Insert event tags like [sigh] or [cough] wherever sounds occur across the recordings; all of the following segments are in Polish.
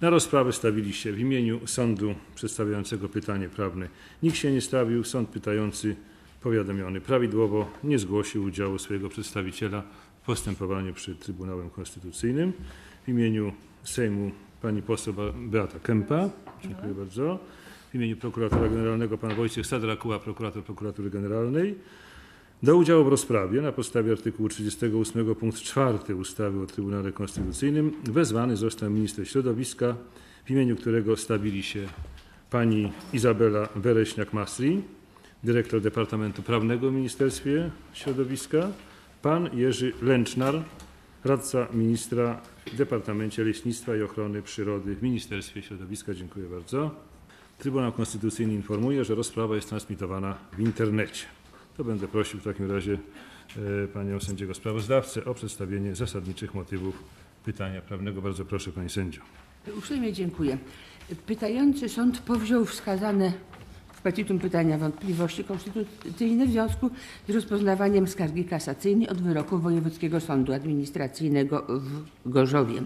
Na rozprawę stawili się w imieniu sądu przedstawiającego pytanie prawne. Nikt się nie stawił. Sąd pytający powiadomiony prawidłowo nie zgłosił udziału swojego przedstawiciela w postępowaniu przed Trybunałem Konstytucyjnym. W imieniu Sejmu pani poseł Beata Kępa. Dziękuję bardzo. W imieniu prokuratora generalnego pan Wojciech Sadrakuła, prokurator prokuratury generalnej. Do udziału w rozprawie na podstawie artykułu 38 punkt 4 ustawy o Trybunale Konstytucyjnym wezwany został minister środowiska, w imieniu którego stawili się pani Izabela Wereśniak-Masri, dyrektor Departamentu Prawnego w Ministerstwie Środowiska, pan Jerzy Lęcznar, radca ministra w Departamencie Leśnictwa i Ochrony Przyrody w Ministerstwie Środowiska. Dziękuję bardzo. Trybunał Konstytucyjny informuje, że rozprawa jest transmitowana w internecie. To będę prosił w takim razie e, panią sędziego sprawozdawcę o przedstawienie zasadniczych motywów pytania prawnego. Bardzo proszę pani sędzio. Uprzejmie dziękuję. Pytający sąd powziął wskazane w petitum pytania wątpliwości konstytucyjne w związku z rozpoznawaniem skargi kasacyjnej od wyroku Wojewódzkiego Sądu Administracyjnego w Gorzowie.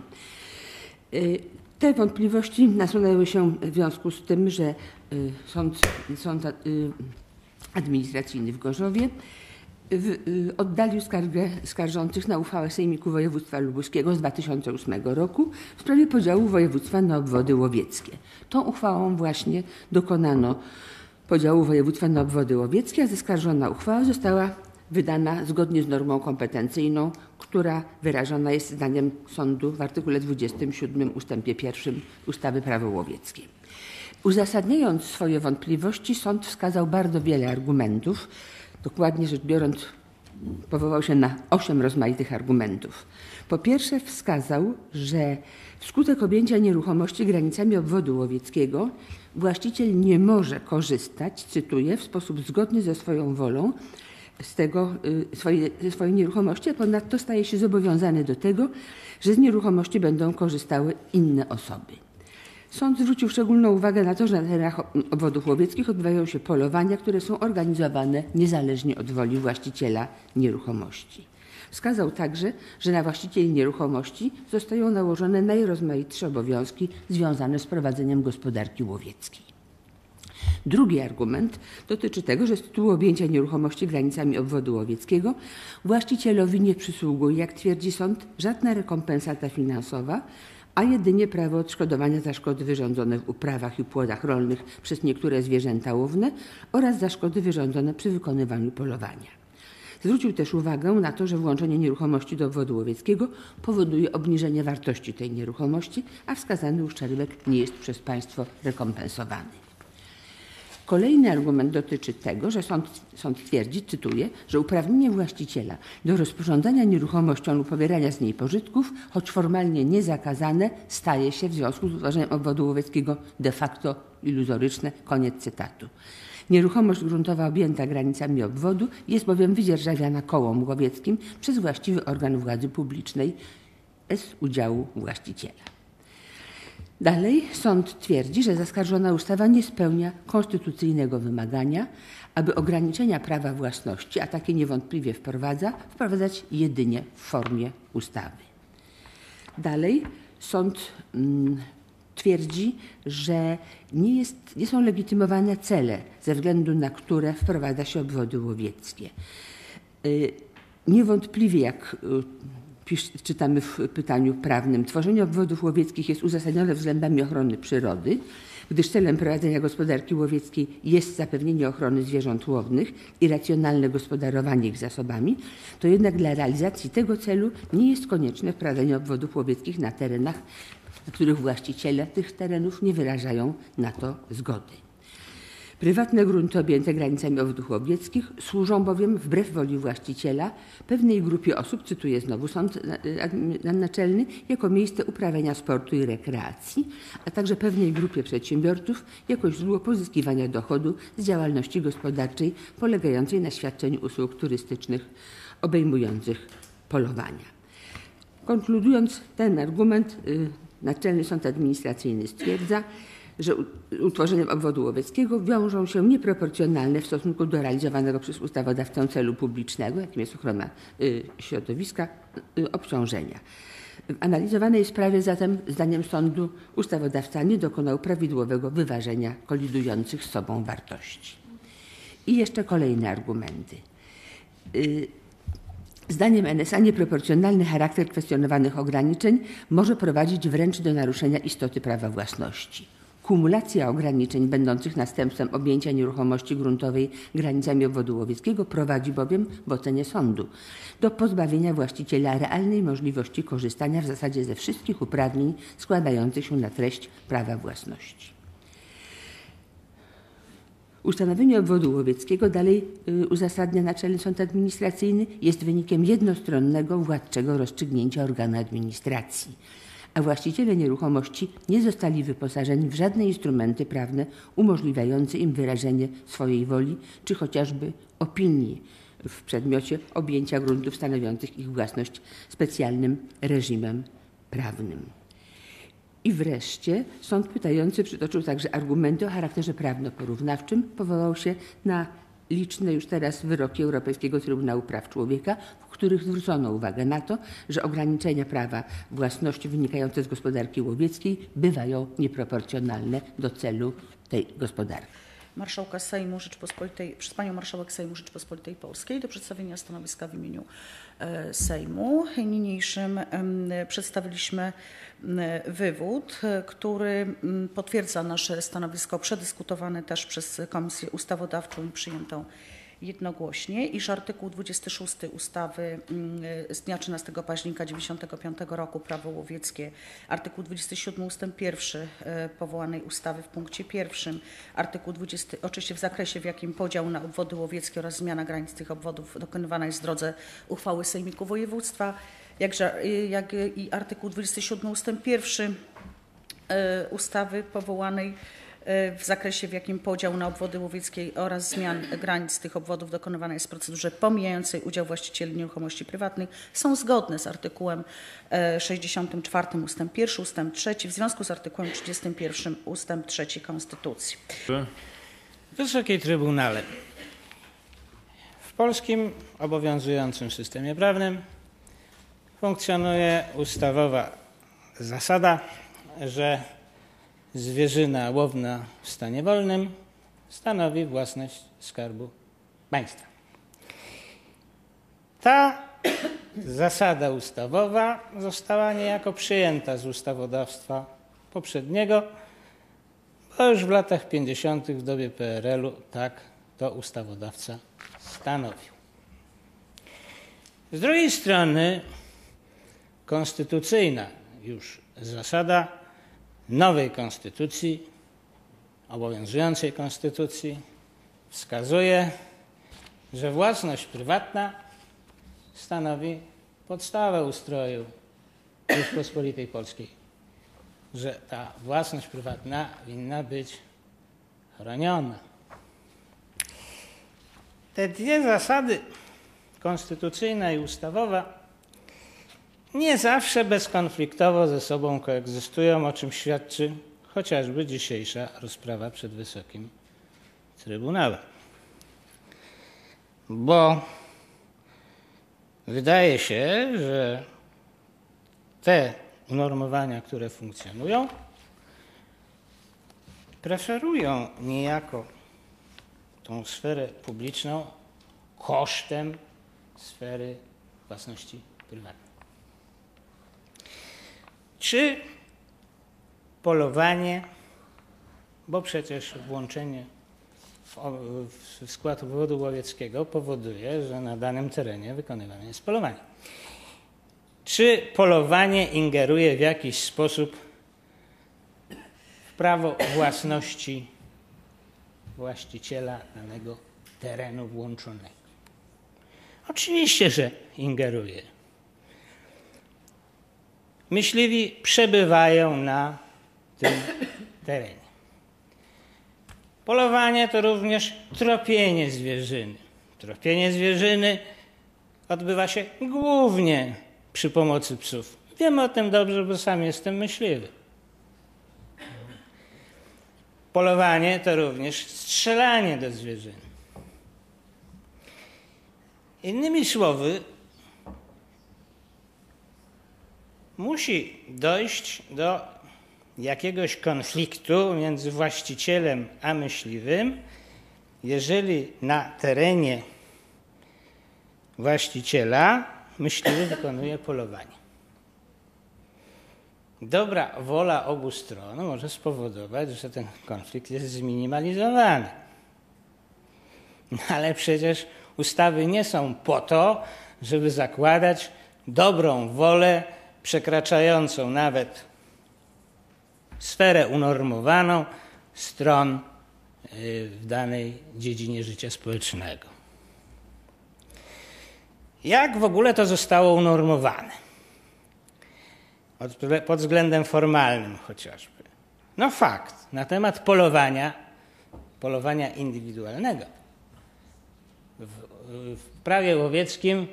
Y, Te wątpliwości nasunęły się w związku z tym, że y, sąd, sąd administracyjny w Gorzowie w, y, oddalił skargę skarżących na uchwałę Sejmiku Województwa Lubuskiego z 2008 roku w sprawie podziału województwa na obwody łowieckie. Tą uchwałą właśnie dokonano podziału województwa na obwody łowieckie, a zaskarżona uchwała została wydana zgodnie z normą kompetencyjną, która wyrażona jest zdaniem sądu w artykule 27 ustępie 1 ustawy Prawo łowieckie. Uzasadniając swoje wątpliwości, sąd wskazał bardzo wiele argumentów. Dokładnie rzecz biorąc, powołał się na osiem rozmaitych argumentów. Po pierwsze, wskazał, że wskutek objęcia nieruchomości granicami obwodu łowieckiego właściciel nie może korzystać, cytuję, w sposób zgodny ze swoją wolą z tego, y, swojej, ze swojej nieruchomości, a ponadto staje się zobowiązany do tego, że z nieruchomości będą korzystały inne osoby. Sąd zwrócił szczególną uwagę na to, że na terenach obwodów łowieckich odbywają się polowania, które są organizowane niezależnie od woli właściciela nieruchomości. Wskazał także, że na właścicieli nieruchomości zostają nałożone najrozmaitsze obowiązki związane z prowadzeniem gospodarki łowieckiej. Drugi argument dotyczy tego, że z tytułu objęcia nieruchomości granicami obwodu łowieckiego właścicielowi nie przysługuje, jak twierdzi sąd, żadna rekompensata finansowa, a jedynie prawo odszkodowania za szkody wyrządzone w uprawach i płodach rolnych przez niektóre zwierzęta łowne oraz za szkody wyrządzone przy wykonywaniu polowania. Zwrócił też uwagę na to, że włączenie nieruchomości do obwodu łowieckiego powoduje obniżenie wartości tej nieruchomości, a wskazany uszczerbek nie jest przez państwo rekompensowany. Kolejny argument dotyczy tego, że sąd, sąd twierdzi, cytuję, że uprawnienie właściciela do rozporządzania nieruchomością lub pobierania z niej pożytków, choć formalnie niezakazane, staje się w związku z utworzeniem obwodu łowieckiego de facto iluzoryczne. Koniec cytatu. Nieruchomość gruntowa objęta granicami obwodu jest bowiem wydzierżawiana kołom łowieckim przez właściwy organ władzy publicznej z udziału właściciela. Dalej sąd twierdzi, że zaskarżona ustawa nie spełnia konstytucyjnego wymagania, aby ograniczenia prawa własności, a takie niewątpliwie wprowadza, wprowadzać jedynie w formie ustawy. Dalej sąd mm, twierdzi, że nie, jest, nie są legitymowane cele, ze względu na które wprowadza się obwody łowieckie. Y, Niewątpliwie, jak y, pisz, czytamy w pytaniu prawnym, tworzenie obwodów łowieckich jest uzasadnione względami ochrony przyrody, gdyż celem prowadzenia gospodarki łowieckiej jest zapewnienie ochrony zwierząt łownych i racjonalne gospodarowanie ich zasobami, to jednak dla realizacji tego celu nie jest konieczne wprowadzenie obwodów łowieckich na terenach, na których właściciele tych terenów nie wyrażają na to zgody. Prywatne grunty objęte granicami obwodów służą bowiem wbrew woli właściciela pewnej grupie osób, cytuję znowu sąd naczelny, jako miejsce uprawiania sportu i rekreacji, a także pewnej grupie przedsiębiorców jako źródło pozyskiwania dochodu z działalności gospodarczej polegającej na świadczeniu usług turystycznych obejmujących polowania. Konkludując ten argument, y, Naczelny Sąd Administracyjny stwierdza, że utworzeniem obwodu łowieckiego wiążą się nieproporcjonalne w stosunku do realizowanego przez ustawodawcę celu publicznego, jakim jest ochrona y, środowiska, y, obciążenia. W analizowanej sprawie zatem, zdaniem sądu, ustawodawca nie dokonał prawidłowego wyważenia kolidujących z sobą wartości. I jeszcze kolejne argumenty. Y, Zdaniem NSA nieproporcjonalny charakter kwestionowanych ograniczeń może prowadzić wręcz do naruszenia istoty prawa własności. Kumulacja ograniczeń będących następstwem objęcia nieruchomości gruntowej granicami obwodu łowieckiego prowadzi bowiem, w ocenie sądu, do pozbawienia właściciela realnej możliwości korzystania w zasadzie ze wszystkich uprawnień składających się na treść prawa własności. Ustanowienie obwodu łowieckiego dalej y, uzasadnia Naczelny Sąd Administracyjny jest wynikiem jednostronnego władczego rozstrzygnięcia organu administracji, a właściciele nieruchomości nie zostali wyposażeni w żadne instrumenty prawne umożliwiające im wyrażenie swojej woli czy chociażby opinii w przedmiocie objęcia gruntów stanowiących ich własność specjalnym reżimem prawnym. I wreszcie sąd pytający przytoczył także argumenty o charakterze prawno-porównawczym, powołał się na liczne już teraz wyroki Europejskiego Trybunału Praw Człowieka, w których zwrócono uwagę na to, że ograniczenia prawa własności wynikające z gospodarki łowieckiej bywają nieproporcjonalne do celu tej gospodarki. Marszałka Sejmu Rzeczypospolitej, przez Panią Marszałek Sejmu Rzeczypospolitej Polskiej do przedstawienia stanowiska w imieniu Sejmu. Niniejszym przedstawiliśmy wywód, który potwierdza nasze stanowisko przedyskutowane też przez Komisję Ustawodawczą i przyjętą jednogłośnie, iż artykuł 26 ustawy mm, z dnia 13 października 1995 roku Prawo łowieckie, artykuł 27 ust. 1 e, powołanej ustawy w punkcie pierwszym, artykuł 20, oczywiście w zakresie w jakim podział na obwody łowieckie oraz zmiana granic tych obwodów dokonywana jest w drodze uchwały Sejmiku Województwa, jakże, jak i artykuł 27 ust. 1 e, ustawy powołanej w zakresie, w jakim podział na obwody łowieckie oraz zmian granic tych obwodów dokonywana jest w procedurze pomijającej udział właścicieli nieruchomości prywatnych są zgodne z artykułem e, 64 ust. 1 ust. 3 w związku z artykułem 31 ust. 3 Konstytucji. Wysoki Trybunale, w polskim obowiązującym systemie prawnym funkcjonuje ustawowa zasada, że zwierzyna łowna w stanie wolnym stanowi własność Skarbu Państwa. Ta [coughs] zasada ustawowa została niejako przyjęta z ustawodawstwa poprzedniego, bo już w latach 50. w dobie PRL-u tak to ustawodawca stanowił. Z drugiej strony konstytucyjna już zasada nowej konstytucji, obowiązującej konstytucji wskazuje, że własność prywatna stanowi podstawę ustroju Rzeczpospolitej Polskiej, że ta własność prywatna winna być chroniona. Te dwie zasady, konstytucyjna i ustawowa, nie zawsze bezkonfliktowo ze sobą koegzystują, o czym świadczy chociażby dzisiejsza rozprawa przed Wysokim Trybunałem. Bo wydaje się, że te unormowania, które funkcjonują, preferują niejako tą sferę publiczną kosztem sfery własności prywatnej. Czy polowanie, bo przecież włączenie w, skład obwodu łowieckiego powoduje, że na danym terenie wykonywane jest polowanie. Czy polowanie ingeruje w jakiś sposób w prawo własności właściciela danego terenu włączonego? Oczywiście, że ingeruje. Myśliwi przebywają na tym terenie. Polowanie to również tropienie zwierzyny. Tropienie zwierzyny odbywa się głównie przy pomocy psów. Wiem o tym dobrze, bo sam jestem myśliwy. Polowanie to również strzelanie do zwierzyny. Innymi słowy, musi dojść do jakiegoś konfliktu między właścicielem a myśliwym, jeżeli na terenie właściciela myśliwy wykonuje polowanie. Dobra wola obu stron może spowodować, że ten konflikt jest zminimalizowany. Ale przecież ustawy nie są po to, żeby zakładać dobrą wolę przekraczającą nawet sferę unormowaną stron y, w danej dziedzinie życia społecznego. Jak w ogóle to zostało unormowane? Pod względem formalnym chociażby. No fakt, na temat polowania, polowania indywidualnego. W, w prawie łowieckim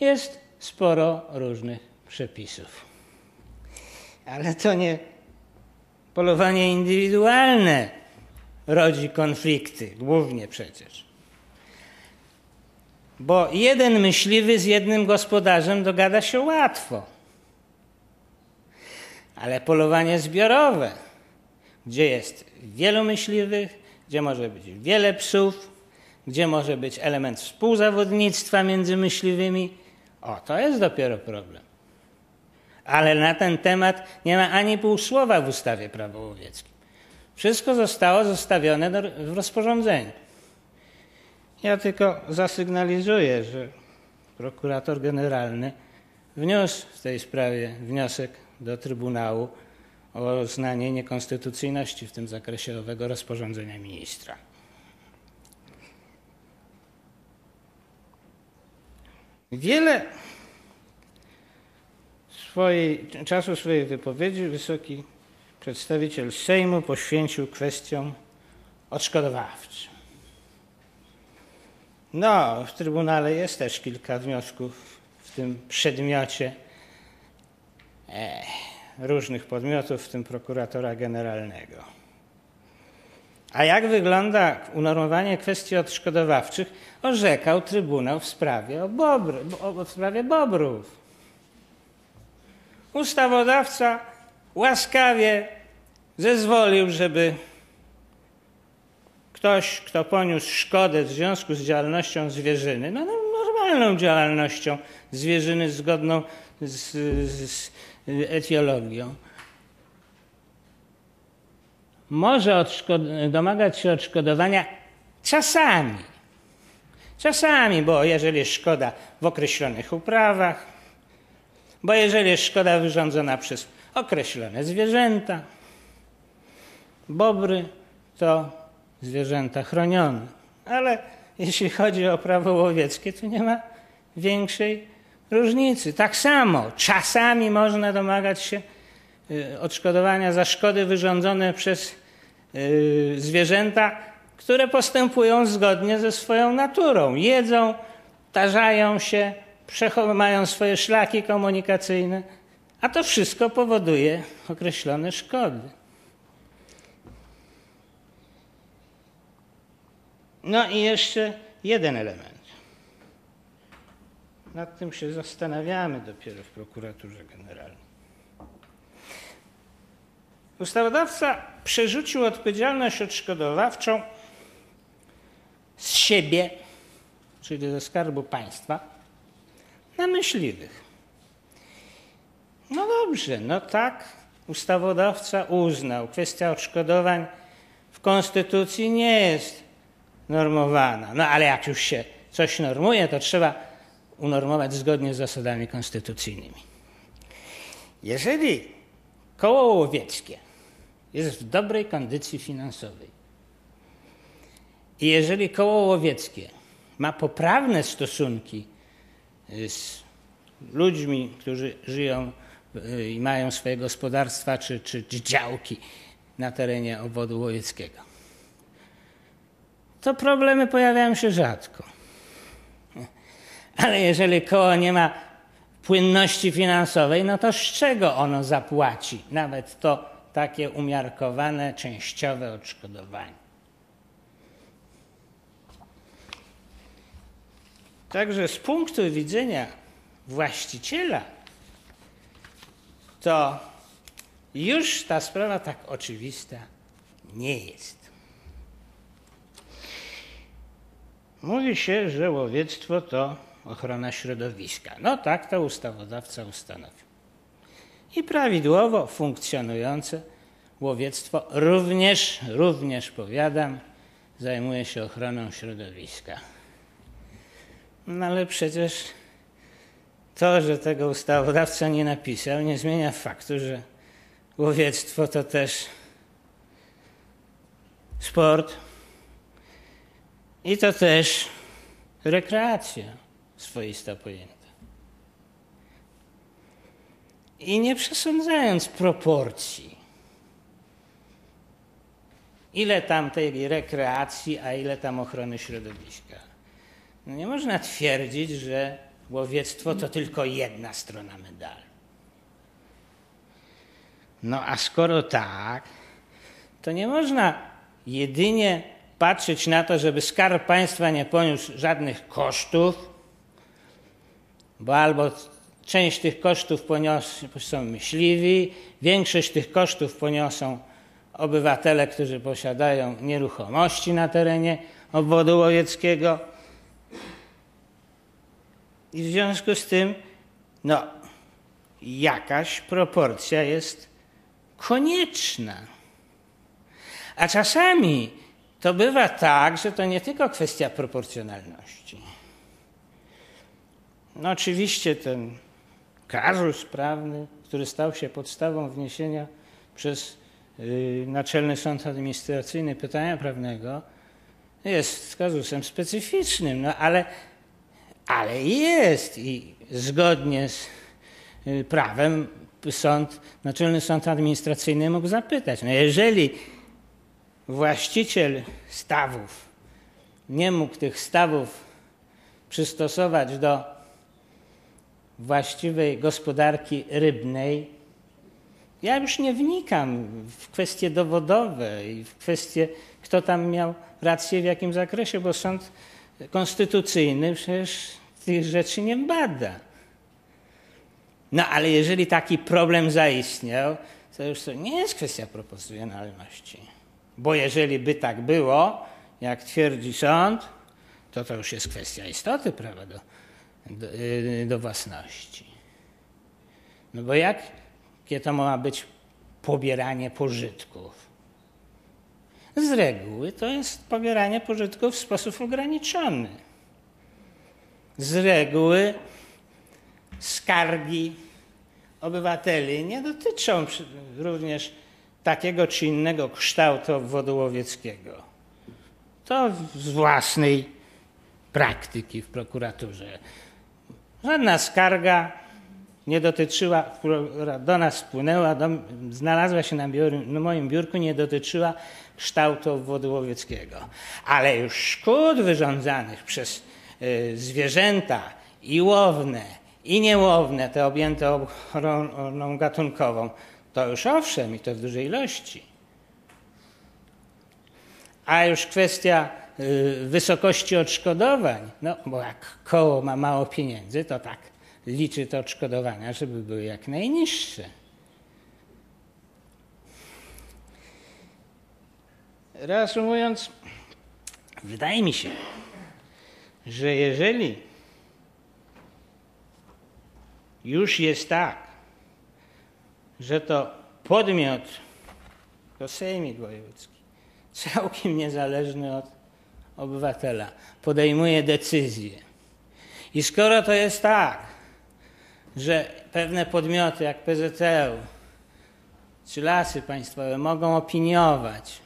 jest sporo różnych przepisów. Ale to nie polowanie indywidualne rodzi konflikty, głównie przecież. Bo jeden myśliwy z jednym gospodarzem dogada się łatwo. Ale polowanie zbiorowe, gdzie jest wielu myśliwych, gdzie może być wiele psów, gdzie może być element współzawodnictwa między myśliwymi, o, to jest dopiero problem. Ale na ten temat nie ma ani pół słowa w ustawie prawo łowieckim. Wszystko zostało zostawione w rozporządzeniu. Ja tylko zasygnalizuję, że prokurator generalny wniósł w tej sprawie wniosek do Trybunału o uznanie niekonstytucyjności w tym zakresie owego rozporządzenia ministra. Wiele swojej, czasu swojej wypowiedzi wysoki przedstawiciel Sejmu poświęcił kwestiom odszkodowawczym. No, w Trybunale jest też kilka wniosków w tym przedmiocie e, różnych podmiotów, w tym prokuratora generalnego. A jak wygląda unormowanie kwestii odszkodowawczych, orzekał Trybunał w sprawie, o w sprawie bobrów. Ustawodawca łaskawie zezwolił, żeby ktoś, kto poniósł szkodę w związku z działalnością zwierzyny, no, no normalną działalnością zwierzyny zgodną z, z etiologią, może domagać się odszkodowania czasami. Czasami, bo jeżeli szkoda w określonych uprawach, bo jeżeli jest szkoda wyrządzona przez określone zwierzęta, bobry to zwierzęta chronione. Ale jeśli chodzi o prawo łowieckie, to nie ma większej różnicy. Tak samo czasami można domagać się y, odszkodowania za szkody wyrządzone przez y, zwierzęta, które postępują zgodnie ze swoją naturą. Jedzą, tarzają się, mają swoje szlaki komunikacyjne, a to wszystko powoduje określone szkody. No i jeszcze jeden element. Nad tym się zastanawiamy dopiero w prokuraturze generalnej. Ustawodawca przerzucił odpowiedzialność odszkodowawczą z siebie, czyli ze skarbu państwa, na myśliwych. No dobrze, no tak ustawodawca uznał. Kwestia odszkodowań w Konstytucji nie jest normowana. No ale jak już się coś normuje, to trzeba unormować zgodnie z zasadami konstytucyjnymi. Jeżeli koło łowieckie jest w dobrej kondycji finansowej i jeżeli koło łowieckie ma poprawne stosunki z ludźmi, którzy żyją y, i mają swoje gospodarstwa czy, czy, czy działki na terenie obwodu łowieckiego, to problemy pojawiają się rzadko. Ale jeżeli koło nie ma płynności finansowej, no to z czego ono zapłaci? Nawet to takie umiarkowane, częściowe odszkodowanie. Także z punktu widzenia właściciela to już ta sprawa tak oczywista nie jest. Mówi się, że łowiectwo to ochrona środowiska. No tak to ustawodawca ustanowił. I prawidłowo funkcjonujące łowiectwo również, również powiadam, zajmuje się ochroną środowiska. No ale przecież to, że tego ustawodawca nie napisał, nie zmienia faktu, że łowiectwo to też sport i to też rekreacja swoista pojęta. I nie przesądzając proporcji, ile tam tej rekreacji, a ile tam ochrony środowiska. No nie można twierdzić, że łowiectwo to tylko jedna strona medalu. No a skoro tak, to nie można jedynie patrzeć na to, żeby skarb państwa nie poniósł żadnych kosztów, bo albo część tych kosztów poniosą myśliwi, większość tych kosztów poniosą obywatele, którzy posiadają nieruchomości na terenie obwodu łowieckiego. I w związku z tym, no, jakaś proporcja jest konieczna. A czasami to bywa tak, że to nie tylko kwestia proporcjonalności. No oczywiście ten kazus prawny, który stał się podstawą wniesienia przez yy, Naczelny Sąd Administracyjny pytania prawnego, jest kazusem specyficznym, no ale, ale jest i zgodnie z yy, prawem sąd, Naczelny Sąd Administracyjny mógł zapytać, no jeżeli właściciel stawów nie mógł tych stawów przystosować do właściwej gospodarki rybnej, ja już nie wnikam w kwestie dowodowe i w kwestie, kto tam miał rację w jakim zakresie, bo sąd konstytucyjny przecież tych rzeczy nie bada. No ale jeżeli taki problem zaistniał, to już to nie jest kwestia proporcjonalności. Bo jeżeli by tak było, jak twierdzi sąd, to to już jest kwestia istoty prawa do, do, yy, do własności. No bo jak, jakie to ma być pobieranie pożytków? Z reguły to jest pobieranie pożytków w sposób ograniczony. Z reguły skargi obywateli nie dotyczą również takiego czy innego kształtu obwodu łowieckiego. To z własnej praktyki w prokuraturze. Żadna skarga nie dotyczyła, która do nas spłynęła, do, znalazła się na, biur, na moim biurku, nie dotyczyła kształtu obwodu łowieckiego. Ale już szkód wyrządzanych przez y, zwierzęta i łowne, i niełowne, te objęte ochroną gatunkową, to już owszem i to w dużej ilości. A już kwestia y, wysokości odszkodowań, no bo jak koło ma mało pieniędzy, to tak liczy te odszkodowania, żeby były jak najniższe. Reasumując, wydaje mi się, że jeżeli już jest tak, że to podmiot, to Sejmik Wojewódzki, całkiem niezależny od obywatela, podejmuje decyzję. I skoro to jest tak, że pewne podmioty jak PZL czy lasy państwowe mogą opiniować,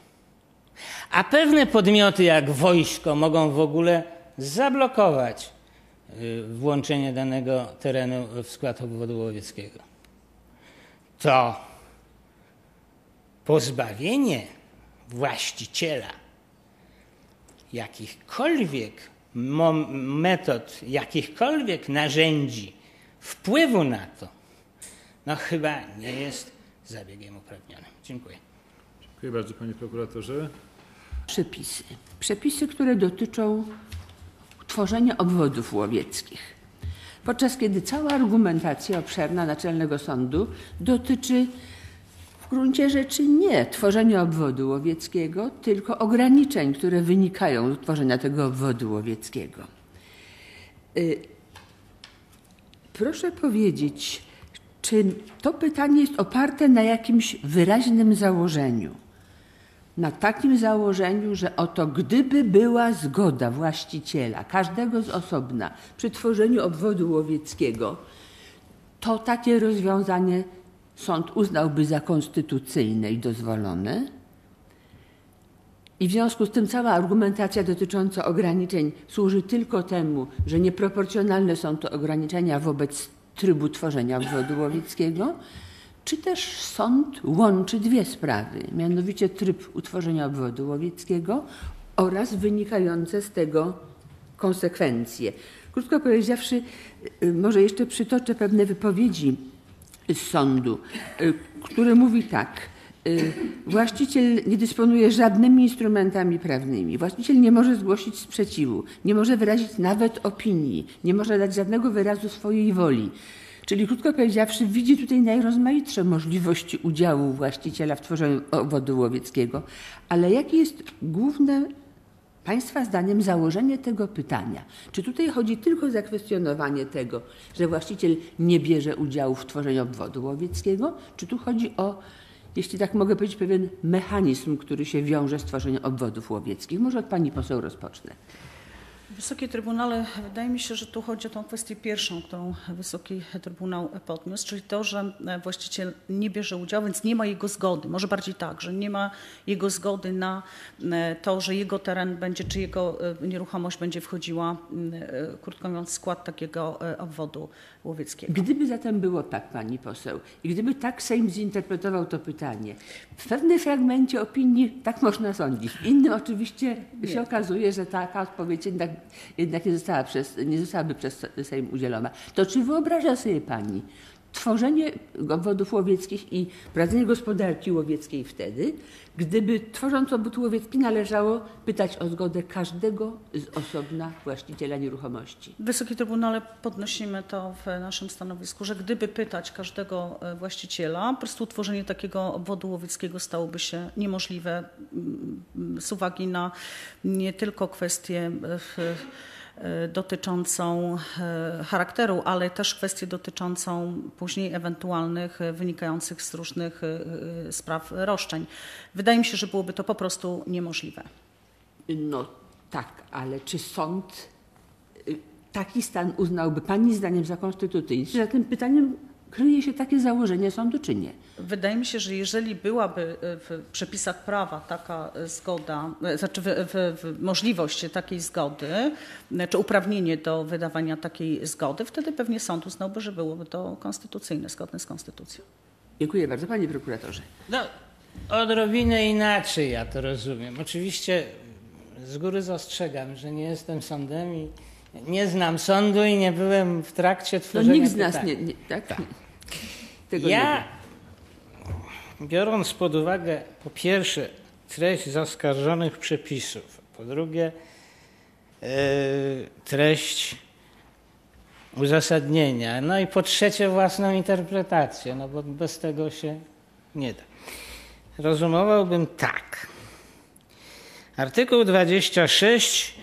a pewne podmioty jak wojsko mogą w ogóle zablokować y, włączenie danego terenu w skład obwodu łowieckiego to pozbawienie właściciela jakichkolwiek metod, jakichkolwiek narzędzi wpływu na to, no chyba nie jest zabiegiem uprawnionym. Dziękuję. Dziękuję bardzo panie prokuratorze. Przepisy. Przepisy, które dotyczą tworzenia obwodów łowieckich. podczas kiedy cała argumentacja obszerna Naczelnego Sądu dotyczy w gruncie rzeczy nie tworzenia obwodu łowieckiego, tylko ograniczeń, które wynikają z tworzenia tego obwodu łowieckiego. Y, Proszę powiedzieć, czy to pytanie jest oparte na jakimś wyraźnym założeniu? Na takim założeniu, że oto gdyby była zgoda właściciela, każdego z osobna, przy tworzeniu obwodu łowieckiego, to takie rozwiązanie sąd uznałby za konstytucyjne i dozwolone. I w związku z tym cała argumentacja dotycząca ograniczeń służy tylko temu, że nieproporcjonalne są to ograniczenia wobec trybu tworzenia obwodu łowieckiego, czy też sąd łączy dwie sprawy, mianowicie tryb utworzenia obwodu łowieckiego oraz wynikające z tego konsekwencje. Krótko powiedziawszy, y, może jeszcze przytoczę pewne wypowiedzi z sądu, y, który mówi tak. y, Właściciel nie dysponuje żadnymi instrumentami prawnymi. Właściciel nie może zgłosić sprzeciwu, nie może wyrazić nawet opinii, nie może dać żadnego wyrazu swojej woli. Czyli krótko powiedziawszy, widzi tutaj najrozmaitsze możliwości udziału właściciela w tworzeniu obwodu łowieckiego. Ale jakie jest główne Państwa zdaniem założenie tego pytania, czy tutaj chodzi tylko o zakwestionowanie tego, że właściciel nie bierze udziału w tworzeniu obwodu łowieckiego, czy tu chodzi o, jeśli tak mogę powiedzieć, pewien mechanizm, który się wiąże z tworzeniem obwodów łowieckich? Może od Pani poseł rozpocznę. Wysoki Trybunale, wydaje mi się, że tu chodzi o tą kwestię pierwszą, którą Wysoki Trybunał podniósł, czyli to, że właściciel nie bierze udziału, więc nie ma jego zgody. Może bardziej tak, że nie ma jego zgody na e, to, że jego teren będzie, czy jego e, nieruchomość będzie wchodziła, e, krótko mówiąc, w skład takiego e, obwodu łowieckiego. Gdyby zatem było tak, pani poseł, i gdyby tak Sejm zinterpretował to pytanie, w pewnym fragmencie opinii tak można sądzić. W innym oczywiście się okazuje, że taka odpowiedź jednak, jednak nie, została przez, nie zostałaby przez Sejm udzielona. To czy wyobraża sobie pani tworzenie obwodów łowieckich i prowadzenie gospodarki łowieckiej wtedy, gdyby tworząc obwód łowiecki należało pytać o zgodę każdego z osobna właściciela nieruchomości? Wysoki Trybunale, podnosimy to w naszym stanowisku, że gdyby pytać każdego e, właściciela, po prostu utworzenie takiego obwodu łowieckiego stałoby się niemożliwe mm, z uwagi na nie tylko kwestię e, w- e, dotyczącą e, charakteru, ale też kwestię dotyczącą później ewentualnych e, wynikających z różnych spraw roszczeń. Wydaje mi się, że byłoby to po prostu niemożliwe. No tak, ale czy sąd y, taki stan uznałby Pani zdaniem za konstytucyjny? Za tym pytaniem kryje się takie założenie sądu, czy nie? Wydaje mi się, że jeżeli byłaby e, w przepisach prawa taka e, zgoda, e, znaczy w, w, w możliwość takiej zgody, czy uprawnienie do wydawania takiej zgody, wtedy pewnie sąd uznałby, że byłoby to konstytucyjne, zgodne z konstytucją. Dziękuję bardzo, Panie Prokuratorze. No, odrobinę inaczej ja to rozumiem. Oczywiście z góry zastrzegam, że nie jestem sądem i nie znam sądu i nie byłem w trakcie To tworzenia nikt z nas pytania. nie, nie tak? [laughs] Tego Ja, biorąc pod uwagę po pierwsze treść zaskarżonych przepisów, po drugie e, treść uzasadnienia, no i po trzecie własną interpretację, no bo bez tego się nie da. Rozumowałbym tak. Artykuł 26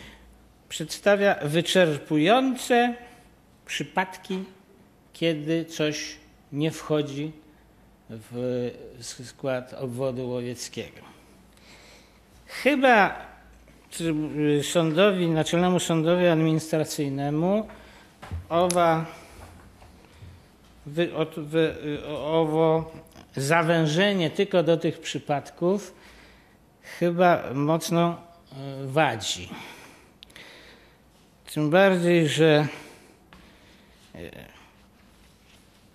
przedstawia wyczerpujące przypadki, kiedy coś nie wchodzi w skład obwodu łowieckiego. Chyba tryb- sądowi, Naczelnemu Sądowi Administracyjnemu owa, wy, od, wy, owo zawężenie tylko do tych przypadków chyba mocno e, wadzi. Tym bardziej, że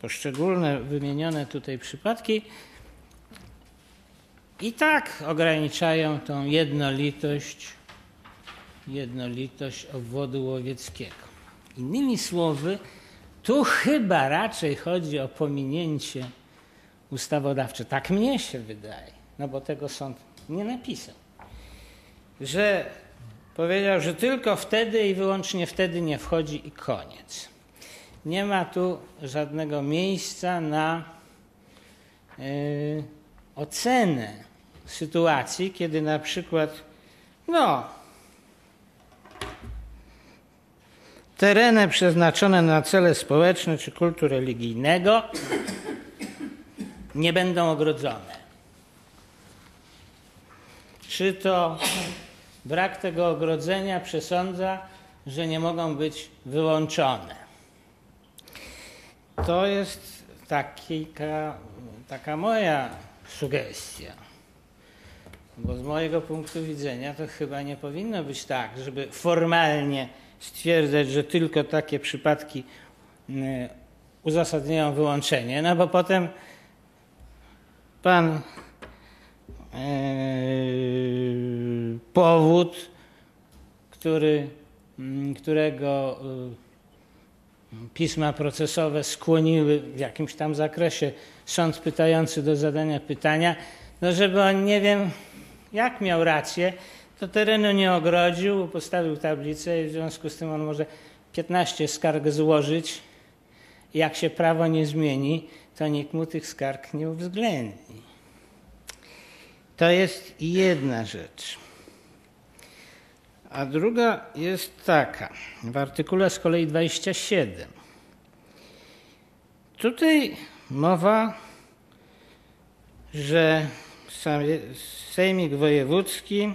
poszczególne wymienione tutaj przypadki i tak ograniczają tą jednolitość, jednolitość obwodu łowieckiego. Innymi słowy, tu chyba raczej chodzi o pominięcie ustawodawcze. Tak mnie się wydaje, no bo tego sąd nie napisał. Że powiedział, że tylko wtedy i wyłącznie wtedy nie wchodzi i koniec. nie ma tu żadnego miejsca na y, ocenę sytuacji, kiedy na przykład, no, tereny przeznaczone na cele społeczne czy kultu religijnego nie będą ogrodzone. Czy to brak tego ogrodzenia przesądza, że nie mogą być wyłączone? To jest taka, taka moja sugestia. Bo z mojego punktu widzenia to chyba nie powinno być tak, żeby formalnie stwierdzać, że tylko takie przypadki y, uzasadniają wyłączenie, no bo potem pan powód, który, mm, którego y, pisma procesowe skłoniły w jakimś tam zakresie sąd pytający do zadania pytania, no żeby on nie wiem jak miał rację, to terenu nie ogrodził, postawił tablicę i w związku z tym on może 15 skarg złożyć. Jak się prawo nie zmieni, to nikt mu tych skarg nie uwzględni. To jest jedna rzecz. A druga jest taka, w artykule z kolei 27. Tutaj mowa, że Sejmik Wojewódzki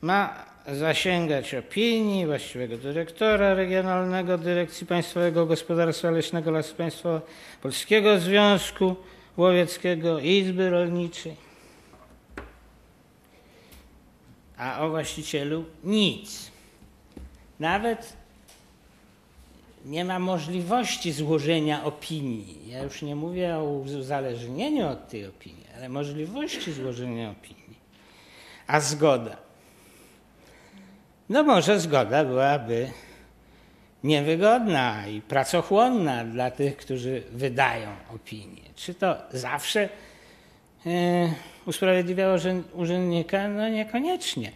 ma zasięgać opinii właściwego dyrektora Regionalnego Dyrekcji Państwowego Gospodarstwa Leśnego Lasy Państwowe, Polskiego Związku Łowieckiego, Izby Rolniczej. A o właścicielu nic. Nawet nie ma możliwości złożenia opinii. Ja już nie mówię o uzależnieniu od tej opinii, ale możliwości złożenia opinii. A zgoda. No może zgoda byłaby niewygodna i pracochłonna dla tych, którzy wydają opinię. Czy to zawsze yy, usprawiedliwiało urzędnika? No niekoniecznie.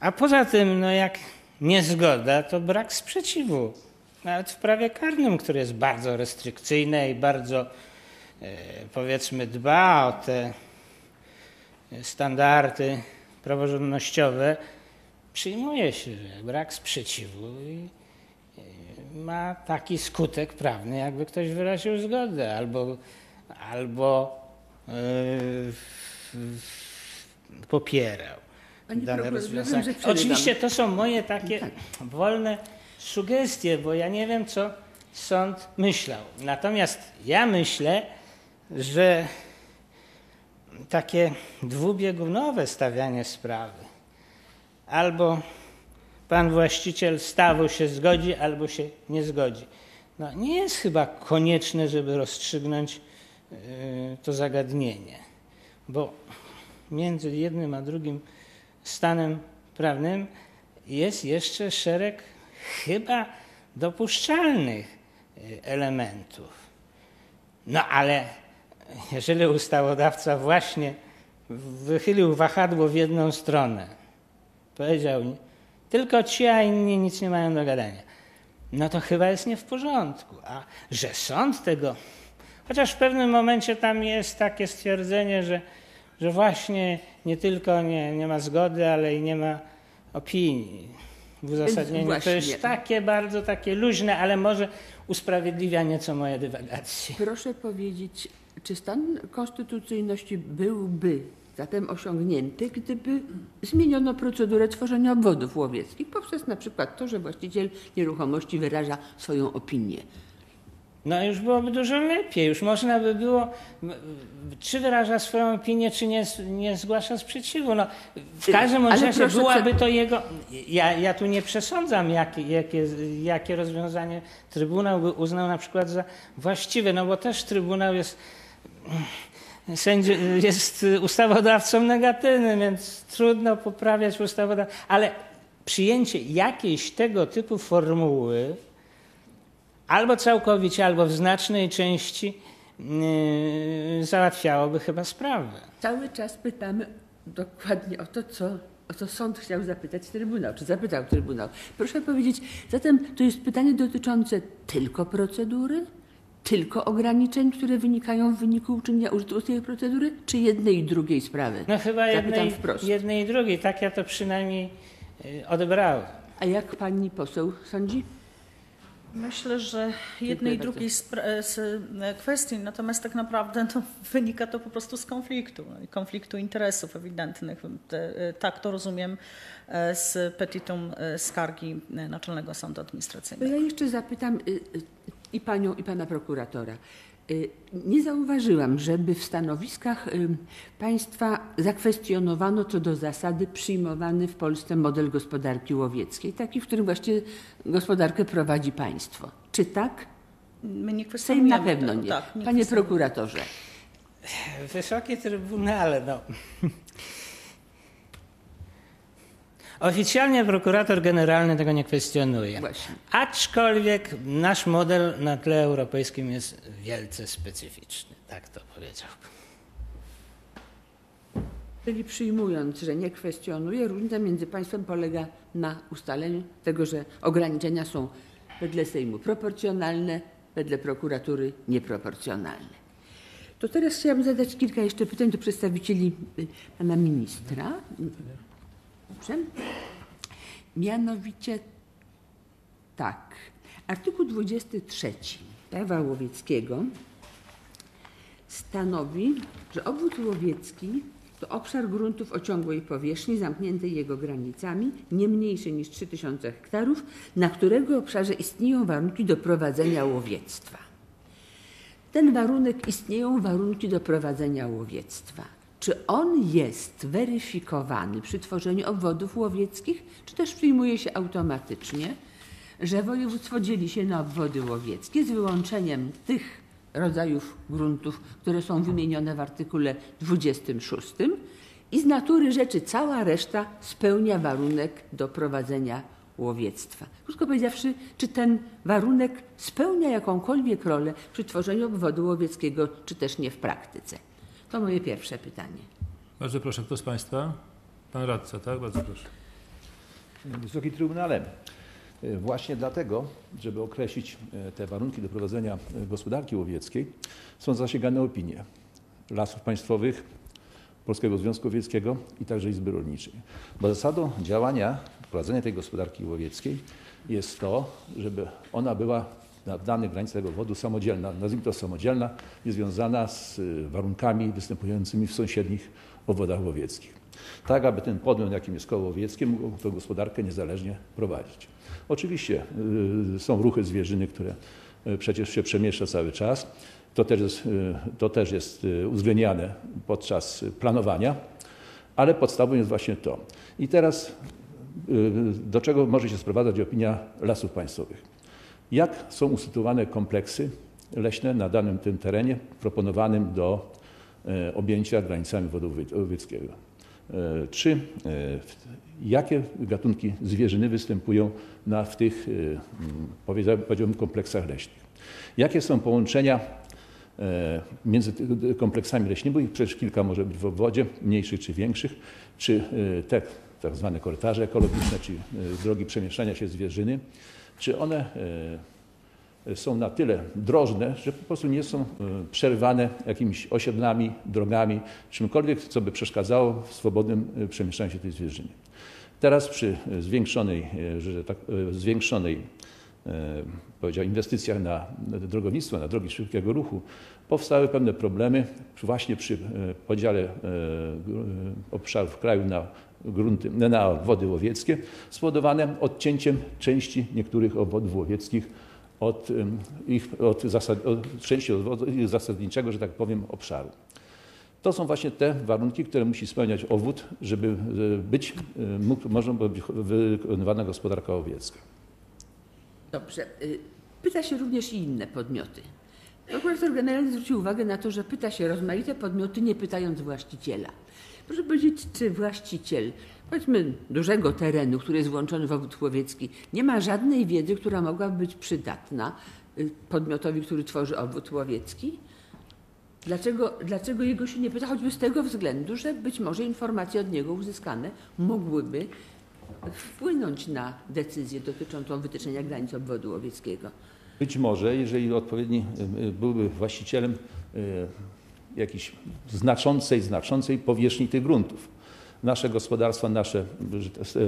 A poza tym, no jak niezgoda, to brak sprzeciwu. Nawet w prawie karnym, które jest bardzo restrykcyjne i bardzo, yy, powiedzmy, dba o te standardy praworządnościowe, przyjmuje się, że brak sprzeciwu ma taki skutek prawny, jakby ktoś wyraził zgodę albo, albo popierał Panie dane przerywam. Oczywiście to są moje takie Tak. wolne sugestie, bo ja nie wiem, co sąd myślał. Natomiast ja myślę, że takie dwubiegunowe stawianie sprawy albo pan właściciel stawu się zgodzi, albo się nie zgodzi. No, nie jest chyba konieczne, żeby rozstrzygnąć to zagadnienie, bo między jednym a drugim stanem prawnym jest jeszcze szereg chyba dopuszczalnych yy, elementów. No ale jeżeli ustawodawca właśnie wychylił wahadło w jedną stronę, powiedział, tylko ci, a inni nic nie mają do gadania, no to chyba jest nie w porządku. A że sąd tego, chociaż w pewnym momencie tam jest takie stwierdzenie, że, że właśnie nie tylko nie, nie ma zgody, ale i nie ma opinii w uzasadnieniu. To właśnie. jest takie bardzo takie luźne, ale może usprawiedliwia nieco moje dywagacje. Proszę powiedzieć, czy stan konstytucyjności byłby zatem osiągnięty, gdyby zmieniono procedurę tworzenia obwodów łowieckich poprzez na przykład to, że właściciel nieruchomości wyraża swoją opinię. No już byłoby dużo lepiej. Już można by było, czy wyraża swoją opinię, czy nie, nie zgłasza sprzeciwu. No, w każdym razie byłaby to jego. Ja, ja tu nie przesądzam, jakie, jakie, jakie rozwiązanie Trybunał by uznał na przykład za właściwe, no bo też Trybunał jest. Sędzi, jest ustawodawcą negatywnym, więc trudno poprawiać ustawodawstwo. Ale przyjęcie jakiejś tego typu formuły, albo całkowicie, albo w znacznej części yy, załatwiałoby chyba sprawę. Cały czas pytamy dokładnie o to, co o co sąd chciał zapytać Trybunał, czy zapytał Trybunał. Proszę powiedzieć, zatem to jest pytanie dotyczące tylko procedury, tylko ograniczeń, które wynikają w wyniku uczynienia użytku tej procedury, czy jednej i drugiej sprawy? No chyba Zapytam jednej, wprost. jednej i drugiej. Tak ja to przynajmniej y, odebrałem. A jak pani poseł sądzi? Myślę, że jednej i drugiej e, z e, kwestii, natomiast tak naprawdę no, [laughs] wynika to po prostu z konfliktu, no, i konfliktu interesów ewidentnych. E, tak to rozumiem z petitum skargi Naczelnego Sądu Administracyjnego. ja jeszcze zapytam i panią, i pana prokuratora. Y, Nie zauważyłam, żeby w stanowiskach y, państwa zakwestionowano co do zasady przyjmowany w Polsce model gospodarki łowieckiej, taki, w którym właśnie gospodarkę prowadzi państwo. Czy tak? My nie Sejm na pewno tego, nie. Tak, Panie kwestionujemy. prokuratorze. Wysokie Trybunale, no. Oficjalnie prokurator generalny tego nie kwestionuje. Właśnie. Aczkolwiek nasz model na tle europejskim jest wielce specyficzny. Tak to powiedziałbym. Czyli przyjmując, że nie kwestionuje, różnica między państwem polega na ustaleniu tego, że ograniczenia są wedle Sejmu proporcjonalne, wedle prokuratury nieproporcjonalne. To teraz chciałabym zadać kilka jeszcze pytań do przedstawicieli y, pana ministra. Dobrze. Mianowicie tak. Artykuł 23 prawa łowieckiego stanowi, że obwód łowiecki to obszar gruntów o ciągłej powierzchni zamkniętej jego granicami, nie mniejszy niż 3000 hektarów, na którego obszarze istnieją warunki do prowadzenia łowiectwa. Ten warunek istnieją warunki do prowadzenia łowiectwa. Czy on jest weryfikowany przy tworzeniu obwodów łowieckich, czy też przyjmuje się automatycznie, że województwo dzieli się na obwody łowieckie z wyłączeniem tych rodzajów gruntów, które są wymienione w artykule 26 i z natury rzeczy cała reszta spełnia warunek do prowadzenia łowiectwa. Krótko powiedziawszy, czy ten warunek spełnia jakąkolwiek rolę przy tworzeniu obwodu łowieckiego, czy też nie w praktyce? To moje pierwsze pytanie. Bardzo proszę, kto z Państwa? Pan radca, tak? Bardzo proszę. Wysoki Trybunale, e, właśnie dlatego, żeby określić e, te warunki do prowadzenia e, gospodarki łowieckiej, są zasięgane opinie Lasów Państwowych, Polskiego Związku Łowieckiego i także Izby Rolniczej. Bo zasadą działania, prowadzenia tej gospodarki łowieckiej jest to, żeby ona była na danych granicach tego wodu samodzielna, nazwijmy to samodzielna, niezwiązana z y, warunkami występującymi w sąsiednich obwodach łowieckich. Tak, aby ten podmiot, jakim jest koło łowieckie, mógł tę gospodarkę niezależnie prowadzić. Oczywiście y, są ruchy zwierzyny, które y, przecież się przemieszcza cały czas. To też jest, y, to też jest uwzględniane podczas planowania, ale podstawą jest właśnie to. I teraz do czego może się sprowadzać opinia lasów państwowych? Jak są usytuowane kompleksy leśne na danym tym terenie proponowanym do e, objęcia granicami wodu łowieckiego? E, Czy e, jakie gatunki zwierzyny występują na, w tych, e, m, powiedziałbym, kompleksach leśnych? Jakie są połączenia między kompleksami leśnymi, bo ich przecież kilka może być w obwodzie, mniejszych czy większych, czy te tak zwane korytarze ekologiczne, czy drogi przemieszczania się zwierzyny, czy one e, są na tyle drożne, że po prostu nie są e, przerywane jakimiś osiedlami, drogami, czymkolwiek, co by przeszkadzało w swobodnym e, przemieszczaniu się tej zwierzyny. Teraz przy zwiększonej, że tak, zwiększonej powiedział, inwestycjach na drogownictwo, na drogi szybkiego ruchu, powstały pewne problemy właśnie przy podziale obszarów kraju na grunty, na wody łowieckie, spowodowane odcięciem części niektórych obwodów łowieckich od, ich, od, zasad, od części ich zasadniczego, że tak powiem, obszaru. To są właśnie te warunki, które musi spełniać owód, żeby być, mógł, można być wykonywana gospodarka łowiecka. Dobrze. y, Pyta się również i inne podmioty. Prokurator generalny zwrócił uwagę na to, że pyta się rozmaite podmioty, nie pytając właściciela. Proszę powiedzieć, czy właściciel, powiedzmy, dużego terenu, który jest włączony w obwód łowiecki, nie ma żadnej wiedzy, która mogłaby być przydatna y, podmiotowi, który tworzy obwód łowiecki? Dlaczego, dlaczego jego się nie pyta? Choćby z tego względu, że być może informacje od niego uzyskane mogłyby wpłynąć na decyzję dotyczącą wytyczenia granic obwodu łowieckiego. Być może, jeżeli odpowiedni y, y, byłby właścicielem jakiejś znaczącej, znaczącej powierzchni tych gruntów. Nasze gospodarstwa, nasze,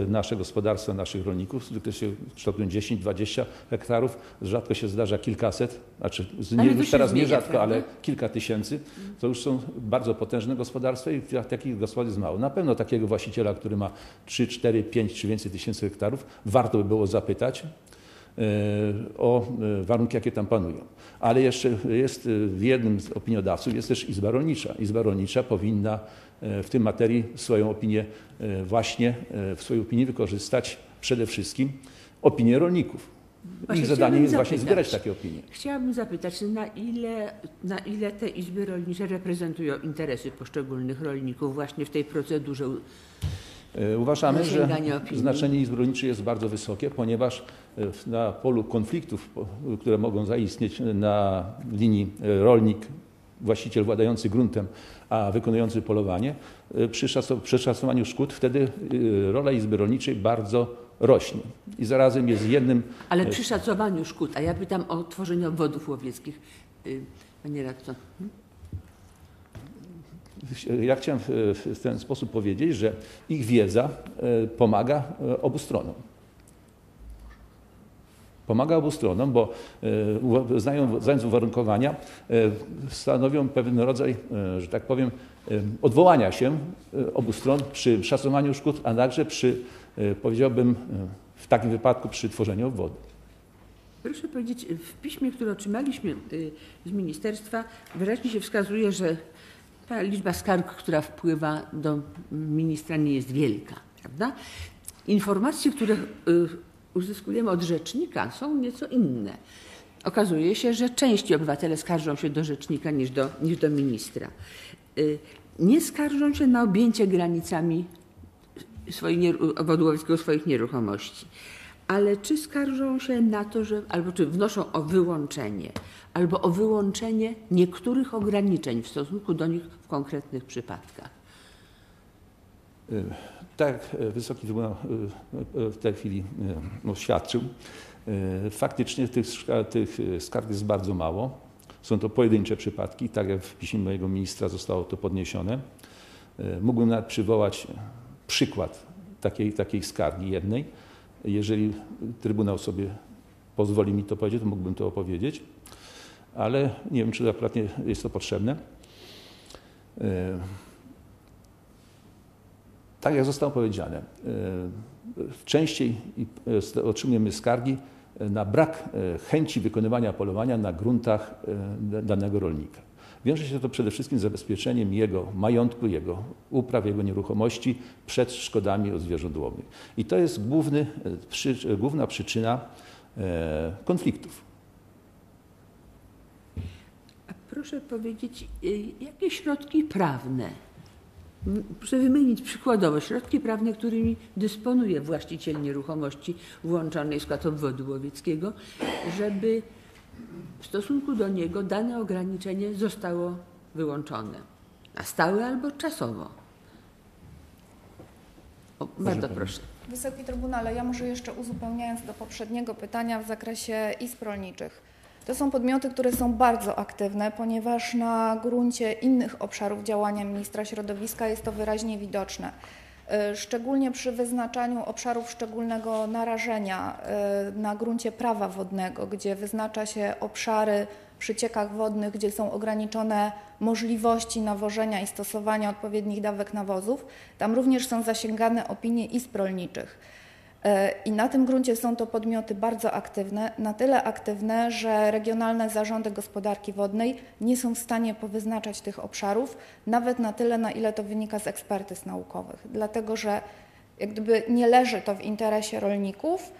nasze gospodarstwa, naszych rolników zwykle się kształtują 10-20 hektarów, rzadko się zdarza kilkaset, znaczy nie, już teraz nierzadko, ale kilka tysięcy. To już są bardzo potężne gospodarstwa i takich gospodarstw jest mało. Na pewno takiego właściciela, który ma 3, 4, 5 czy więcej tysięcy hektarów, warto by było zapytać, e, o e, warunki, jakie tam panują. Ale jeszcze jest e, w jednym z opiniodawców jest też Izba Rolnicza. Izba Rolnicza powinna e, w tym materii swoją opinię e, właśnie e, w swojej opinii wykorzystać przede wszystkim opinię rolników. Właśnie Ich zadaniem jest właśnie zbierać takie opinie. Chciałabym zapytać, na ile, na ile te izby rolnicze reprezentują interesy poszczególnych rolników właśnie w tej procedurze Uważamy, że znaczenie izb rolniczych jest bardzo wysokie, ponieważ e, na polu konfliktów, które mogą zaistnieć na linii e, rolnik, właściciel władający gruntem, a wykonujący polowanie, e, przy szac- przy szacowaniu szkód wtedy e, rola izby rolniczej bardzo rośnie. I zarazem jest jednym Ale przy szacowaniu szkód, a ja pytam o tworzenie obwodów łowieckich. Panie radco, Ja chciałem w ten sposób powiedzieć, że ich wiedza e, pomaga e, obu stronom. Pomaga obu stronom, bo e, znając uwarunkowania, stanowią pewien rodzaj, że tak powiem, odwołania się obu stron przy szacowaniu szkód, a także przy, powiedziałbym, w takim wypadku przy tworzeniu obwodu. proszę powiedzieć, w piśmie, które otrzymaliśmy y, z ministerstwa, wyraźnie się wskazuje, że ta liczba skarg, która wpływa do ministra nie jest wielka, prawda? Informacje, które y, uzyskujemy od rzecznika są nieco inne. Okazuje się, że częściej obywatele skarżą się do rzecznika niż do, niż do ministra. Y, Nie skarżą się na objęcie granicami swoich swoich nieruchomości. Ale czy skarżą się na to, że, albo czy wnoszą o wyłączenie, albo o wyłączenie niektórych ograniczeń w stosunku do nich w konkretnych przypadkach? Tak Wysoki Trybunał e, e, w tej chwili e, oświadczył, faktycznie tych, tych skarg jest bardzo mało. Są to pojedyncze przypadki, tak jak w piśmie mojego ministra zostało to podniesione. Mógłbym nawet przywołać przykład takiej, takiej skargi jednej. Jeżeli Trybunał sobie pozwoli mi to powiedzieć, to mógłbym to opowiedzieć, ale nie wiem, czy akurat nie jest to potrzebne. E, tak jak zostało powiedziane, e, częściej e, otrzymujemy skargi na brak chęci wykonywania polowania na gruntach danego rolnika. Wiąże się to przede wszystkim z zabezpieczeniem jego majątku, jego upraw, jego nieruchomości przed szkodami od zwierząt łownych. I to jest główny, przy, główna przyczyna konfliktów. A proszę powiedzieć, y, jakie środki prawne, m, proszę wymienić przykładowo środki prawne, którymi dysponuje właściciel nieruchomości włączonej w skład obwodu łowieckiego, żeby w stosunku do niego dane ograniczenie zostało wyłączone na stałe albo czasowo. O, bardzo proszę. Wysoki Trybunale, ja może jeszcze uzupełniając do poprzedniego pytania w zakresie izb rolniczych. To są podmioty, które są bardzo aktywne, ponieważ na gruncie innych obszarów działania ministra środowiska jest to wyraźnie widoczne. Y, Szczególnie przy wyznaczaniu obszarów szczególnego narażenia y, na gruncie prawa wodnego, gdzie wyznacza się obszary przy ciekach wodnych, gdzie są ograniczone możliwości nawożenia i stosowania odpowiednich dawek nawozów, tam również są zasięgane opinie izb rolniczych. E, I na tym gruncie są to podmioty bardzo aktywne, na tyle aktywne, że regionalne zarządy gospodarki wodnej nie są w stanie powyznaczać tych obszarów, nawet na tyle, na ile to wynika z ekspertyz naukowych. Dlatego, że jak gdyby nie leży to w interesie rolników,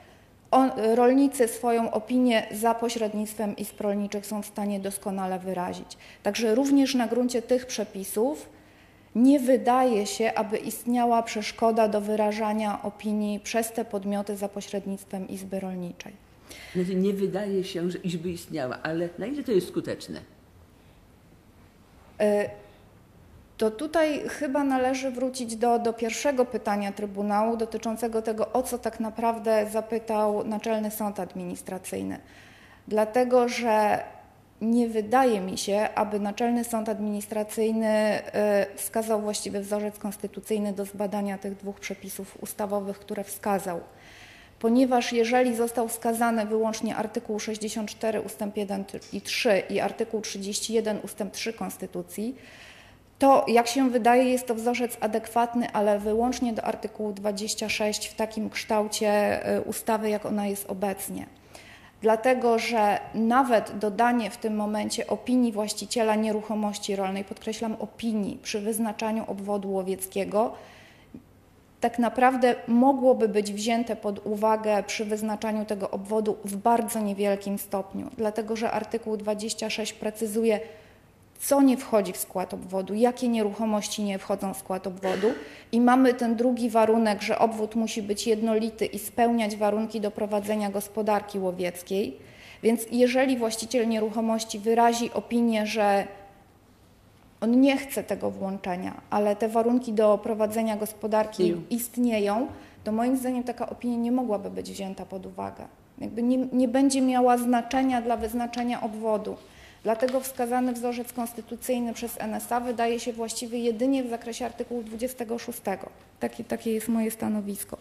on, rolnicy swoją opinię za pośrednictwem izb rolniczych są w stanie doskonale wyrazić. Także również na gruncie tych przepisów nie wydaje się, aby istniała przeszkoda do wyrażania opinii przez te podmioty za pośrednictwem Izby Rolniczej. Znaczy, Nie wydaje się, że iżby istniała, ale na ile to jest skuteczne? E, To tutaj chyba należy wrócić do, do pierwszego pytania Trybunału dotyczącego tego, o co tak naprawdę zapytał Naczelny Sąd Administracyjny. Dlatego, że nie wydaje mi się, aby Naczelny Sąd Administracyjny e, wskazał właściwy wzorzec konstytucyjny do zbadania tych dwóch przepisów ustawowych, które wskazał. Ponieważ jeżeli został wskazany wyłącznie artykuł 64 ust. 1 i 3 i artykuł 31 ust. 3 Konstytucji, to jak się wydaje jest to wzorzec adekwatny, ale wyłącznie do artykułu 26 w takim kształcie y, ustawy, jak ona jest obecnie. Dlatego, że nawet dodanie w tym momencie opinii właściciela nieruchomości rolnej, podkreślam opinii przy wyznaczaniu obwodu łowieckiego, tak naprawdę mogłoby być wzięte pod uwagę przy wyznaczaniu tego obwodu w bardzo niewielkim stopniu, dlatego że artykuł 26 precyzuje, co nie wchodzi w skład obwodu, jakie nieruchomości nie wchodzą w skład obwodu i mamy ten drugi warunek, że obwód musi być jednolity i spełniać warunki do prowadzenia gospodarki łowieckiej. Więc jeżeli właściciel nieruchomości wyrazi opinię, że on nie chce tego włączenia, ale te warunki do prowadzenia gospodarki Istnieją. to moim zdaniem taka opinia nie mogłaby być wzięta pod uwagę. Jakby nie, nie będzie miała znaczenia dla wyznaczenia obwodu. Dlatego wskazany wzorzec konstytucyjny przez NSA wydaje się właściwy jedynie w zakresie artykułu 26. Takie, takie jest moje stanowisko.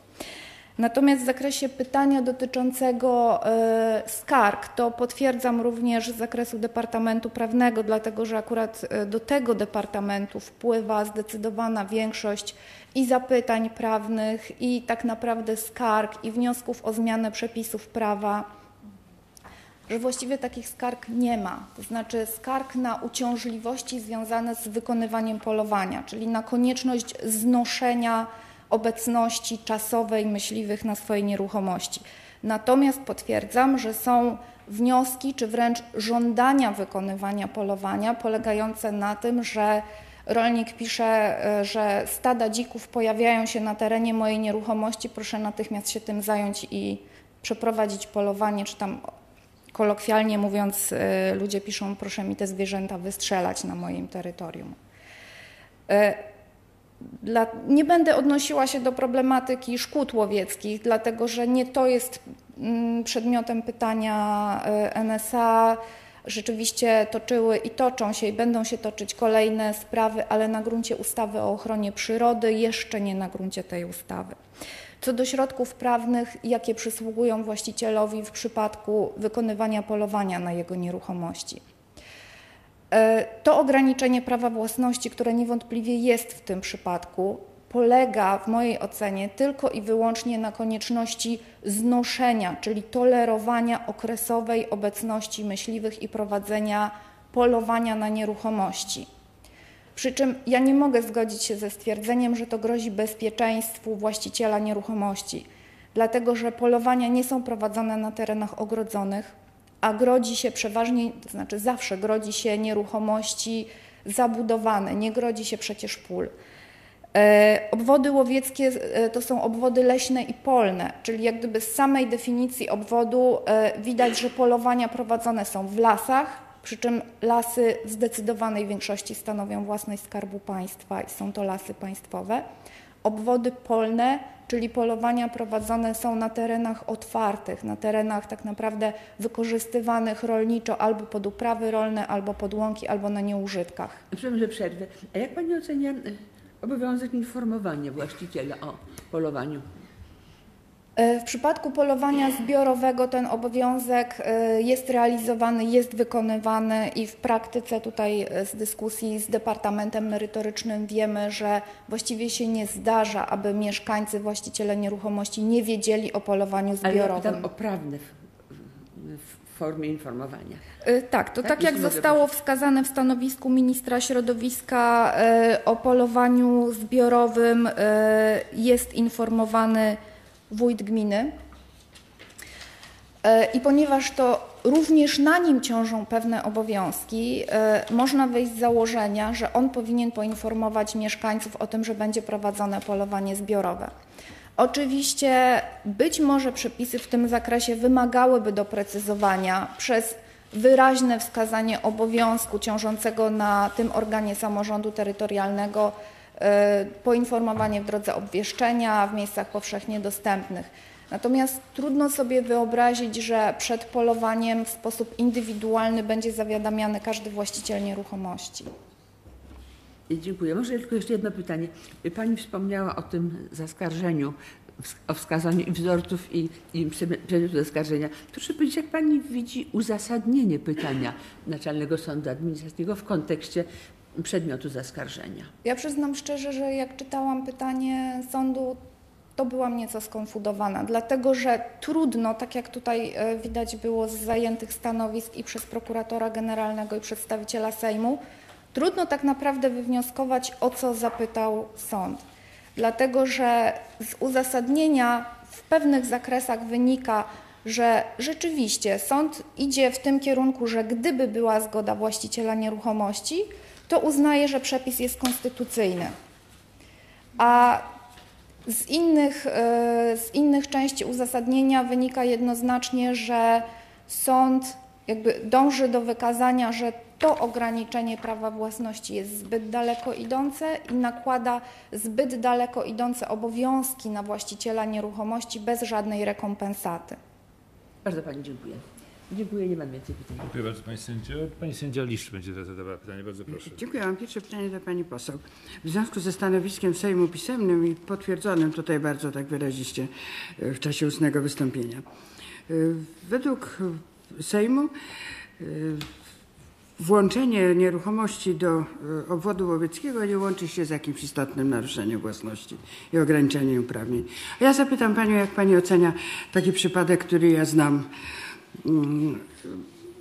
Natomiast w zakresie pytania dotyczącego e, skarg, to potwierdzam również z zakresu Departamentu Prawnego, dlatego że akurat e, do tego departamentu wpływa zdecydowana większość i zapytań prawnych, i tak naprawdę skarg, i wniosków o zmianę przepisów prawa że właściwie takich skarg nie ma. To znaczy skarg na uciążliwości związane z wykonywaniem polowania, czyli na konieczność znoszenia obecności czasowej myśliwych na swojej nieruchomości. Natomiast potwierdzam, że są wnioski czy wręcz żądania wykonywania polowania polegające na tym, że rolnik pisze, e, że stada dzików pojawiają się na terenie mojej nieruchomości, proszę natychmiast się tym zająć i przeprowadzić polowanie, czy tam kolokwialnie mówiąc, e, ludzie piszą, proszę mi te zwierzęta wystrzelać na moim terytorium. E, Dla, nie będę odnosiła się do problematyki szkód łowieckich, dlatego że nie to jest mm, przedmiotem pytania e, NSA. Rzeczywiście toczyły i toczą się i będą się toczyć kolejne sprawy, ale na gruncie ustawy o ochronie przyrody, jeszcze nie na gruncie tej ustawy. Co do środków prawnych, jakie przysługują właścicielowi w przypadku wykonywania polowania na jego nieruchomości. E, To ograniczenie prawa własności, które niewątpliwie jest w tym przypadku, polega w mojej ocenie tylko i wyłącznie na konieczności znoszenia, czyli tolerowania okresowej obecności myśliwych i prowadzenia polowania na nieruchomości. Przy czym ja nie mogę zgodzić się ze stwierdzeniem, że to grozi bezpieczeństwu właściciela nieruchomości, dlatego że polowania nie są prowadzone na terenach ogrodzonych, a grodzi się przeważnie, to znaczy zawsze grodzi się nieruchomości zabudowane, nie grodzi się przecież pól. E, Obwody łowieckie e, to są obwody leśne i polne, czyli jak gdyby z samej definicji obwodu e, widać, że polowania prowadzone są w lasach, przy czym lasy w zdecydowanej większości stanowią własność Skarbu Państwa i są to lasy państwowe. Obwody polne, czyli polowania prowadzone są na terenach otwartych, na terenach tak naprawdę wykorzystywanych rolniczo albo pod uprawy rolne, albo pod łąki, albo na nieużytkach. Przepraszam, że przerwę. A jak Pani ocenia obowiązek informowania właściciela o polowaniu? E, W przypadku polowania zbiorowego ten obowiązek e, jest realizowany, jest wykonywany i w praktyce tutaj e, z dyskusji z Departamentem Merytorycznym wiemy, że właściwie się nie zdarza, aby mieszkańcy, właściciele nieruchomości nie wiedzieli o polowaniu Ale ja zbiorowym. o w formie informowania. Tak, to Tak, tak, jak zostało wskazane w stanowisku ministra środowiska o polowaniu zbiorowym, jest informowany wójt gminy. Y, I ponieważ to również na nim ciążą pewne obowiązki, y, można wyjść z założenia, że on powinien poinformować mieszkańców o tym, że będzie prowadzone polowanie zbiorowe. Oczywiście być może przepisy w tym zakresie wymagałyby doprecyzowania przez wyraźne wskazanie obowiązku ciążącego na tym organie samorządu terytorialnego, e, poinformowanie w drodze obwieszczenia w miejscach powszechnie dostępnych. Natomiast trudno sobie wyobrazić, że przed polowaniem w sposób indywidualny będzie zawiadamiany każdy właściciel nieruchomości. Dziękuję. Może tylko jeszcze jedno pytanie. Pani wspomniała o tym zaskarżeniu, o wskazaniu wzorców i, i przedmi- przedmiotu zaskarżenia. Proszę powiedzieć, jak Pani widzi uzasadnienie pytania Naczelnego Sądu Administracyjnego w kontekście przedmiotu zaskarżenia? Ja przyznam szczerze, że jak czytałam pytanie sądu, to byłam nieco skonfudowana, dlatego że trudno, tak jak tutaj e, widać było z zajętych stanowisk i przez prokuratora generalnego i przedstawiciela Sejmu, trudno tak naprawdę wywnioskować, o co zapytał sąd. Dlatego, że z uzasadnienia w pewnych zakresach wynika, że rzeczywiście sąd idzie w tym kierunku, że gdyby była zgoda właściciela nieruchomości, to uznaje, że przepis jest konstytucyjny. A z innych, e, z innych części uzasadnienia wynika jednoznacznie, że sąd jakby dąży do wykazania, że to ograniczenie prawa własności jest zbyt daleko idące i nakłada zbyt daleko idące obowiązki na właściciela nieruchomości bez żadnej rekompensaty. Bardzo Pani dziękuję. Dziękuję, nie mam więcej pytań. Dziękuję bardzo Pani sędzio. Pani sędzia Liszcz będzie zadawała pytanie. Bardzo proszę. Dziękuję. Mam pierwsze pytanie do Pani poseł. W związku ze stanowiskiem Sejmu pisemnym i potwierdzonym tutaj bardzo tak wyraziście e, w czasie ustnego wystąpienia. E, Według Sejmu e, włączenie nieruchomości do obwodu łowieckiego nie łączy się z jakimś istotnym naruszeniem własności i ograniczeniem uprawnień. A ja zapytam Panią, jak Pani ocenia taki przypadek, który ja znam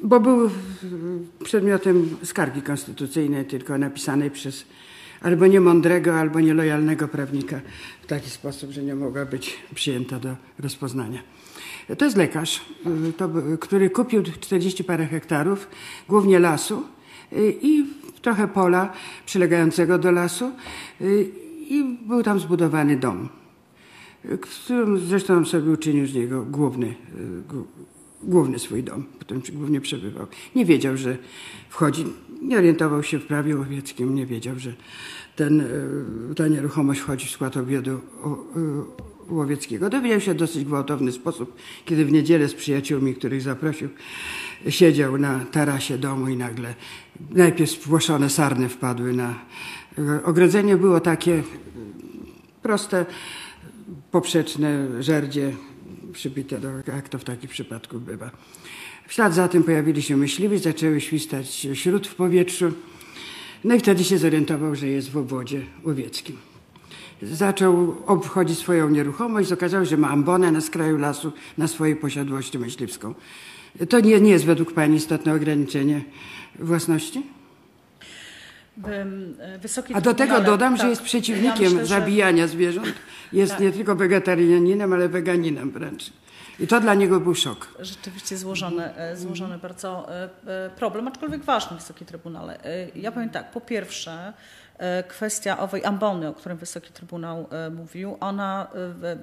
bo był przedmiotem skargi konstytucyjnej, tylko napisanej przez albo niemądrego, albo nielojalnego prawnika w taki sposób, że nie mogła być przyjęta do rozpoznania. To jest lekarz, y, to, który kupił 40 parę hektarów, głównie lasu y, i trochę pola przylegającego do lasu y, i był tam zbudowany dom którym zresztą sobie uczynił z niego główny, główny swój dom, w którym głównie przebywał. Nie wiedział, że wchodzi, nie orientował się w prawie łowieckim, nie wiedział, że ten, y, ta nieruchomość wchodzi w skład obiodu o- y, łowieckiego. Dowiedział się w dosyć gwałtowny sposób, kiedy w niedzielę z przyjaciółmi, których zaprosił, siedział na tarasie domu i nagle najpierw spłoszone sarny wpadły na ogrodzenie. Było takie proste, poprzeczne żerdzie przybite do, jak to w takim przypadku bywa. W ślad za tym pojawili się myśliwi, zaczęły świstać śród w powietrzu. No i wtedy się zorientował, że jest w obwodzie łowieckim. Zaczął obchodzić swoją nieruchomość, okazało się, że ma ambonę na skraju lasu na swojej posiadłości myśliwską. To nie, nie jest według Pani istotne ograniczenie własności? E, Wysoki A do tego dodam, że tak, jest ja przeciwnikiem myślę, że- zabijania zwierząt. Jest Tak. nie tylko wegetarianinem, ale weganinem wręcz. I to dla niego był szok. rzeczywiście złożony, e, złożony bardzo e, problem, aczkolwiek ważny Wysoki Trybunale. Ja powiem tak, po pierwsze kwestia owej ambony, o którym Wysoki Trybunał e, mówił, ona,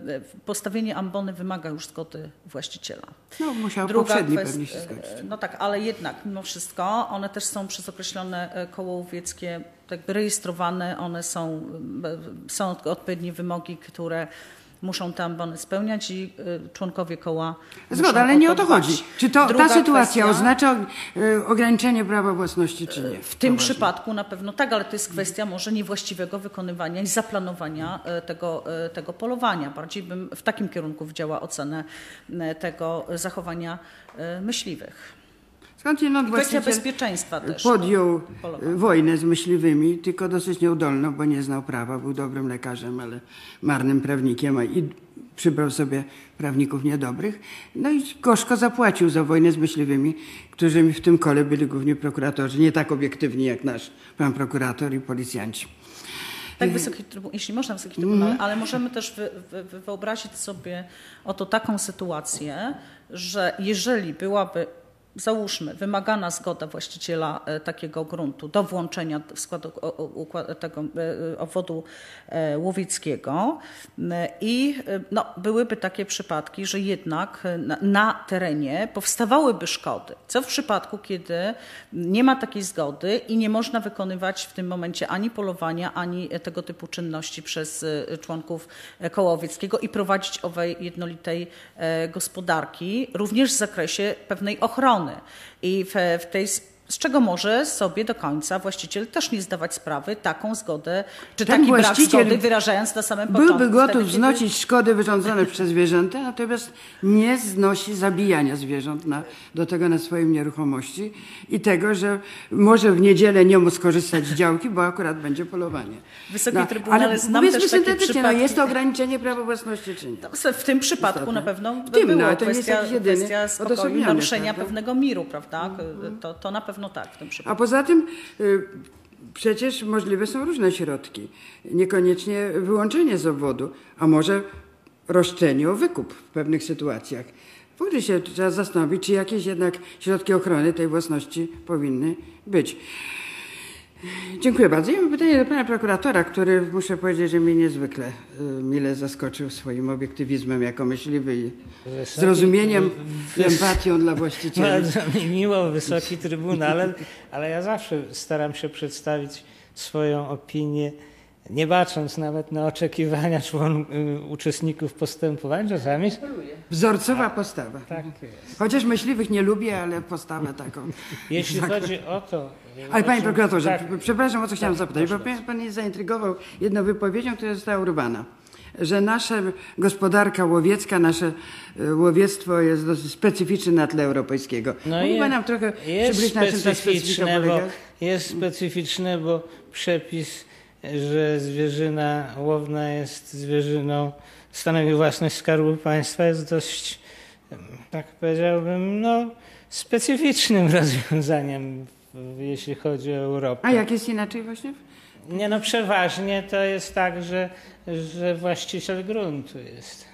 e, postawienie ambony wymaga już zgody właściciela. No, musiał Druga poprzedni kwest- pewnie się zgodzić. e, No tak, ale jednak mimo wszystko one też są przez określone e, koło łowieckie jakby rejestrowane, one są, e, są odpowiednie wymogi, które muszą te ambony spełniać i e, członkowie koła Zgoda, ale nie o to chodzi. Czy to, Druga ta sytuacja kwestia- oznacza e, ograniczenie prawa własności, czy nie? w tym przypadku na pewno tak, ale to jest kwestia może niewłaściwego wykonywania i zaplanowania e, tego, tego polowania. Bardziej bym w takim kierunku widziała ocenę tego zachowania myśliwych. Skądinąd właściciel bezpieczeństwa też. podjął e, wojnę z myśliwymi, tylko dosyć nieudolną, bo nie znał prawa. Był dobrym lekarzem, ale marnym prawnikiem i przybrał sobie prawników niedobrych. No i gorzko zapłacił za wojnę z myśliwymi, którzy w tym kole byli głównie prokuratorzy, nie tak obiektywni jak nasz pan prokurator i policjanci. Tak, wysoki trybunał, jeśli można wysoki trybunał, ale możemy też wy, wy wyobrazić sobie oto taką sytuację, że jeżeli byłaby załóżmy, wymagana zgoda właściciela e, takiego gruntu do włączenia w skład układ- tego e, obwodu e, łowieckiego e, i e, no, byłyby takie przypadki, że jednak e, na, na terenie powstawałyby szkody. Co w przypadku, kiedy nie ma takiej zgody i nie można wykonywać w tym momencie ani polowania, ani e, tego typu czynności przez e, członków e, koła łowieckiego i prowadzić owej jednolitej e, gospodarki, również w zakresie pewnej ochrony. I w, w tej z czego może sobie do końca właściciel też nie zdawać sprawy, taką zgodę, czy Ten taki brak zgody wyrażając na samym początku. Byłby gotów wtedy, kiedy- znosić szkody wyrządzone przez zwierzęta, natomiast nie znosi zabijania zwierząt na, do tego na swoim nieruchomości i tego, że może w niedzielę nie móc skorzystać z działki, bo akurat będzie polowanie. Wysoki No, Trybunale, ale znam też takie syntetycznie, no, przypadki. jest to ograniczenie prawa własności czy nie? No, W tym przypadku Istotne. na pewno W tym, było no, to jest kwestia, jakiś jedyny, kwestia spokoju, naruszenia prawda? pewnego miru, prawda? To, to na pewno tak w tym przypadku. A poza tym y, przecież możliwe są różne środki. Niekoniecznie wyłączenie z obwodu, a może roszczenie o wykup w pewnych sytuacjach. Ogóle się trzeba zastanowić, czy jakieś jednak środki ochrony tej własności powinny być. Dziękuję bardzo. Ja mam pytanie do pana prokuratora, który muszę powiedzieć, że mnie niezwykle y, mile zaskoczył swoim obiektywizmem jako myśliwy i Wysoki- zrozumieniem i empatią dla właścicieli. [laughs] Bardzo mi miło, Wysoki Trybunale, ale ja zawsze staram się przedstawić swoją opinię, nie bacząc nawet na oczekiwania człon, y, uczestników postępowań. Czasami Wzorcowa postawa. tak jest. Chociaż myśliwych nie lubię, ale postawę taką. [laughs] Jeśli chodzi o to... Ale o panie prokuratorze, tak, przepraszam, o co chciałam Tak, zapytać, bo pan, pan mnie zaintrygował jedną wypowiedzią, która została urwana. Że nasza gospodarka łowiecka, nasze e, łowiectwo jest dosyć specyficzne na tle europejskiego. No Mógł je- pan nam trochę jest przybliżyć, na czym ta specyfika polega? jest specyficzne, bo przepis, że zwierzyna łowna jest zwierzyną, stanowi własność Skarbu Państwa, jest dość, tak powiedziałbym, no, specyficznym [laughs] rozwiązaniem, jeśli chodzi o Europę. A jak jest inaczej właśnie? Nie no, przeważnie to jest tak, że, że właściciel gruntu jest.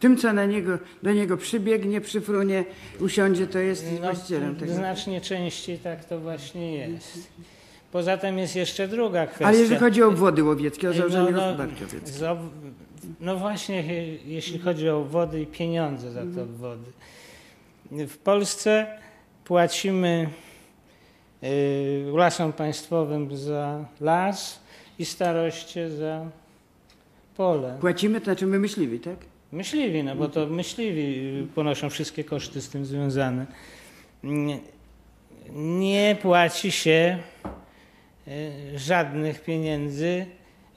Tym, co na niego, do niego przybiegnie, przyfrunie, usiądzie, to jest No, właścicielem tego. znacznie częściej tak to właśnie jest. Poza tym jest jeszcze druga kwestia. Ale jeżeli chodzi o obwody łowieckie, o No, założenie no, gospodarki łowieckiej. ob- No właśnie, je- jeśli chodzi o obwody i pieniądze za te obwody. W Polsce płacimy y, lasom państwowym za las i staroście za pole. Płacimy, to znaczy my myśliwi, tak? Myśliwi, no bo to myśliwi ponoszą wszystkie koszty z tym związane. Nie, nie płaci się żadnych pieniędzy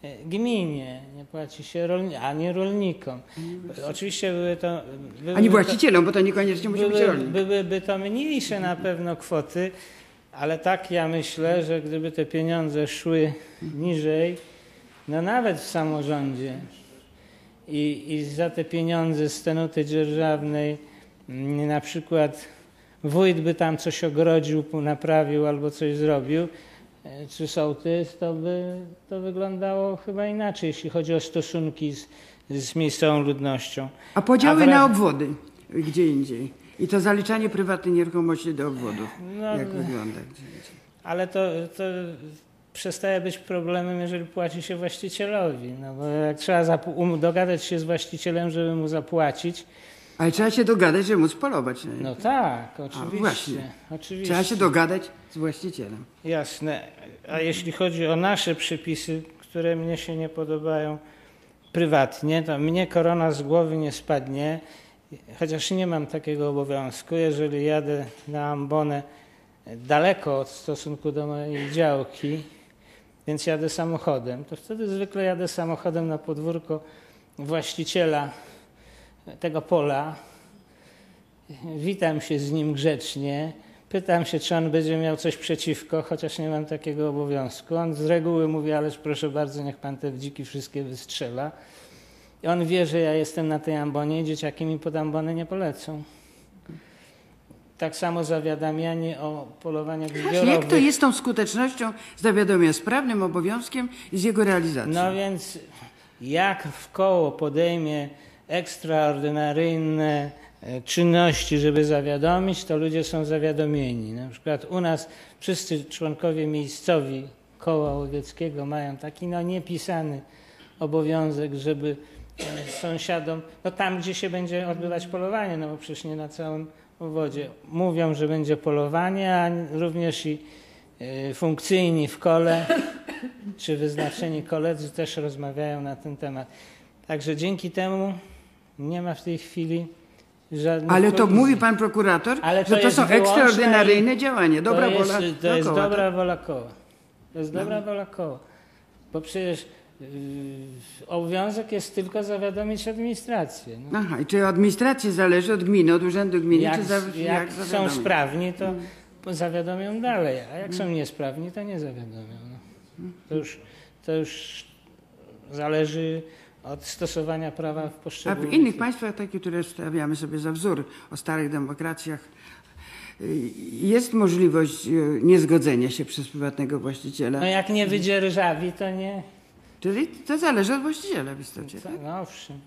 e, gminie, nie płaci się rolni, ani rolnikom. Oczywiście były to... Były Ani to- właścicielom, bo to niekoniecznie musi być rolnik. byłyby to mniejsze na pewno kwoty, ale tak ja myślę, że gdyby te pieniądze szły niżej, no nawet w samorządzie i, i za te pieniądze z tenuty dzierżawnej mm, na przykład wójt by tam coś ogrodził, naprawił albo coś zrobił, e, czy sołtys, to by to wyglądało chyba inaczej, jeśli chodzi o stosunki z, z miejscową ludnością. A podziały A na obwody gdzie indziej. I to zaliczanie prywatnej nieruchomości do obwodów. No, jak wygląda gdzie indziej. Ale to, to przestaje być problemem, jeżeli płaci się właścicielowi. No bo jak trzeba um, dogadać się z właścicielem, żeby mu zapłacić, Ale trzeba się dogadać, żeby móc polować na nie. no tak, oczywiście. właśnie. oczywiście. Trzeba się dogadać z właścicielem. Jasne. A jeśli chodzi o nasze przepisy, które mnie się nie podobają prywatnie, to mnie korona z głowy nie spadnie, chociaż nie mam takiego obowiązku. Jeżeli jadę na ambonę daleko od stosunku do mojej działki, więc jadę samochodem, to wtedy zwykle jadę samochodem na podwórko właściciela tego pola. Witam się z nim grzecznie. Pytam się, czy on będzie miał coś przeciwko, chociaż nie mam takiego obowiązku. On z reguły mówi, ależ proszę bardzo, niech pan te dziki wszystkie wystrzela. I on wie, że ja jestem na tej ambonie i dzieciaki mi pod ambonę nie polecą. Tak samo zawiadamianie o polowaniach zbiorowych. Jak to jest tą skutecznością zawiadomienia, z prawnym obowiązkiem i z jego realizacją? No więc jak w koło podejmie ekstraordynaryjne e, czynności, żeby zawiadomić, to ludzie są zawiadomieni. Na przykład u nas wszyscy członkowie miejscowi koła łowieckiego mają taki no niepisany obowiązek, żeby e, sąsiadom, no tam gdzie się będzie odbywać polowanie, no bo przecież nie na całym obwodzie, mówią, że będzie polowanie, a również i e, funkcyjni w kole czy wyznaczeni koledzy też rozmawiają na ten temat. Także dzięki temu nie ma w tej chwili żadnych Ale to mówi pan prokurator, Ale że to są ekstraordynaryjne działania. Dobra to wola jest, To jest koła, dobra tak? wola koła. To jest dobra wola koła. Bo przecież yy, obowiązek jest tylko zawiadomić administrację. No. Aha, i czy od administracji zależy, od gminy, od urzędu gminy, Jak, czy za, jak są zawiadomić? sprawni, to zawiadomią dalej, a jak są niesprawni, to nie zawiadomią. No. To, już, to już zależy od stosowania prawa w A poszczególnych... w innych państwach, takie, które stawiamy sobie za wzór o starych demokracjach, y, jest możliwość y, niezgodzenia się przez prywatnego właściciela. No jak nie wydzierżawi, to nie... Czyli to zależy od właściciela w istocie. No owszem.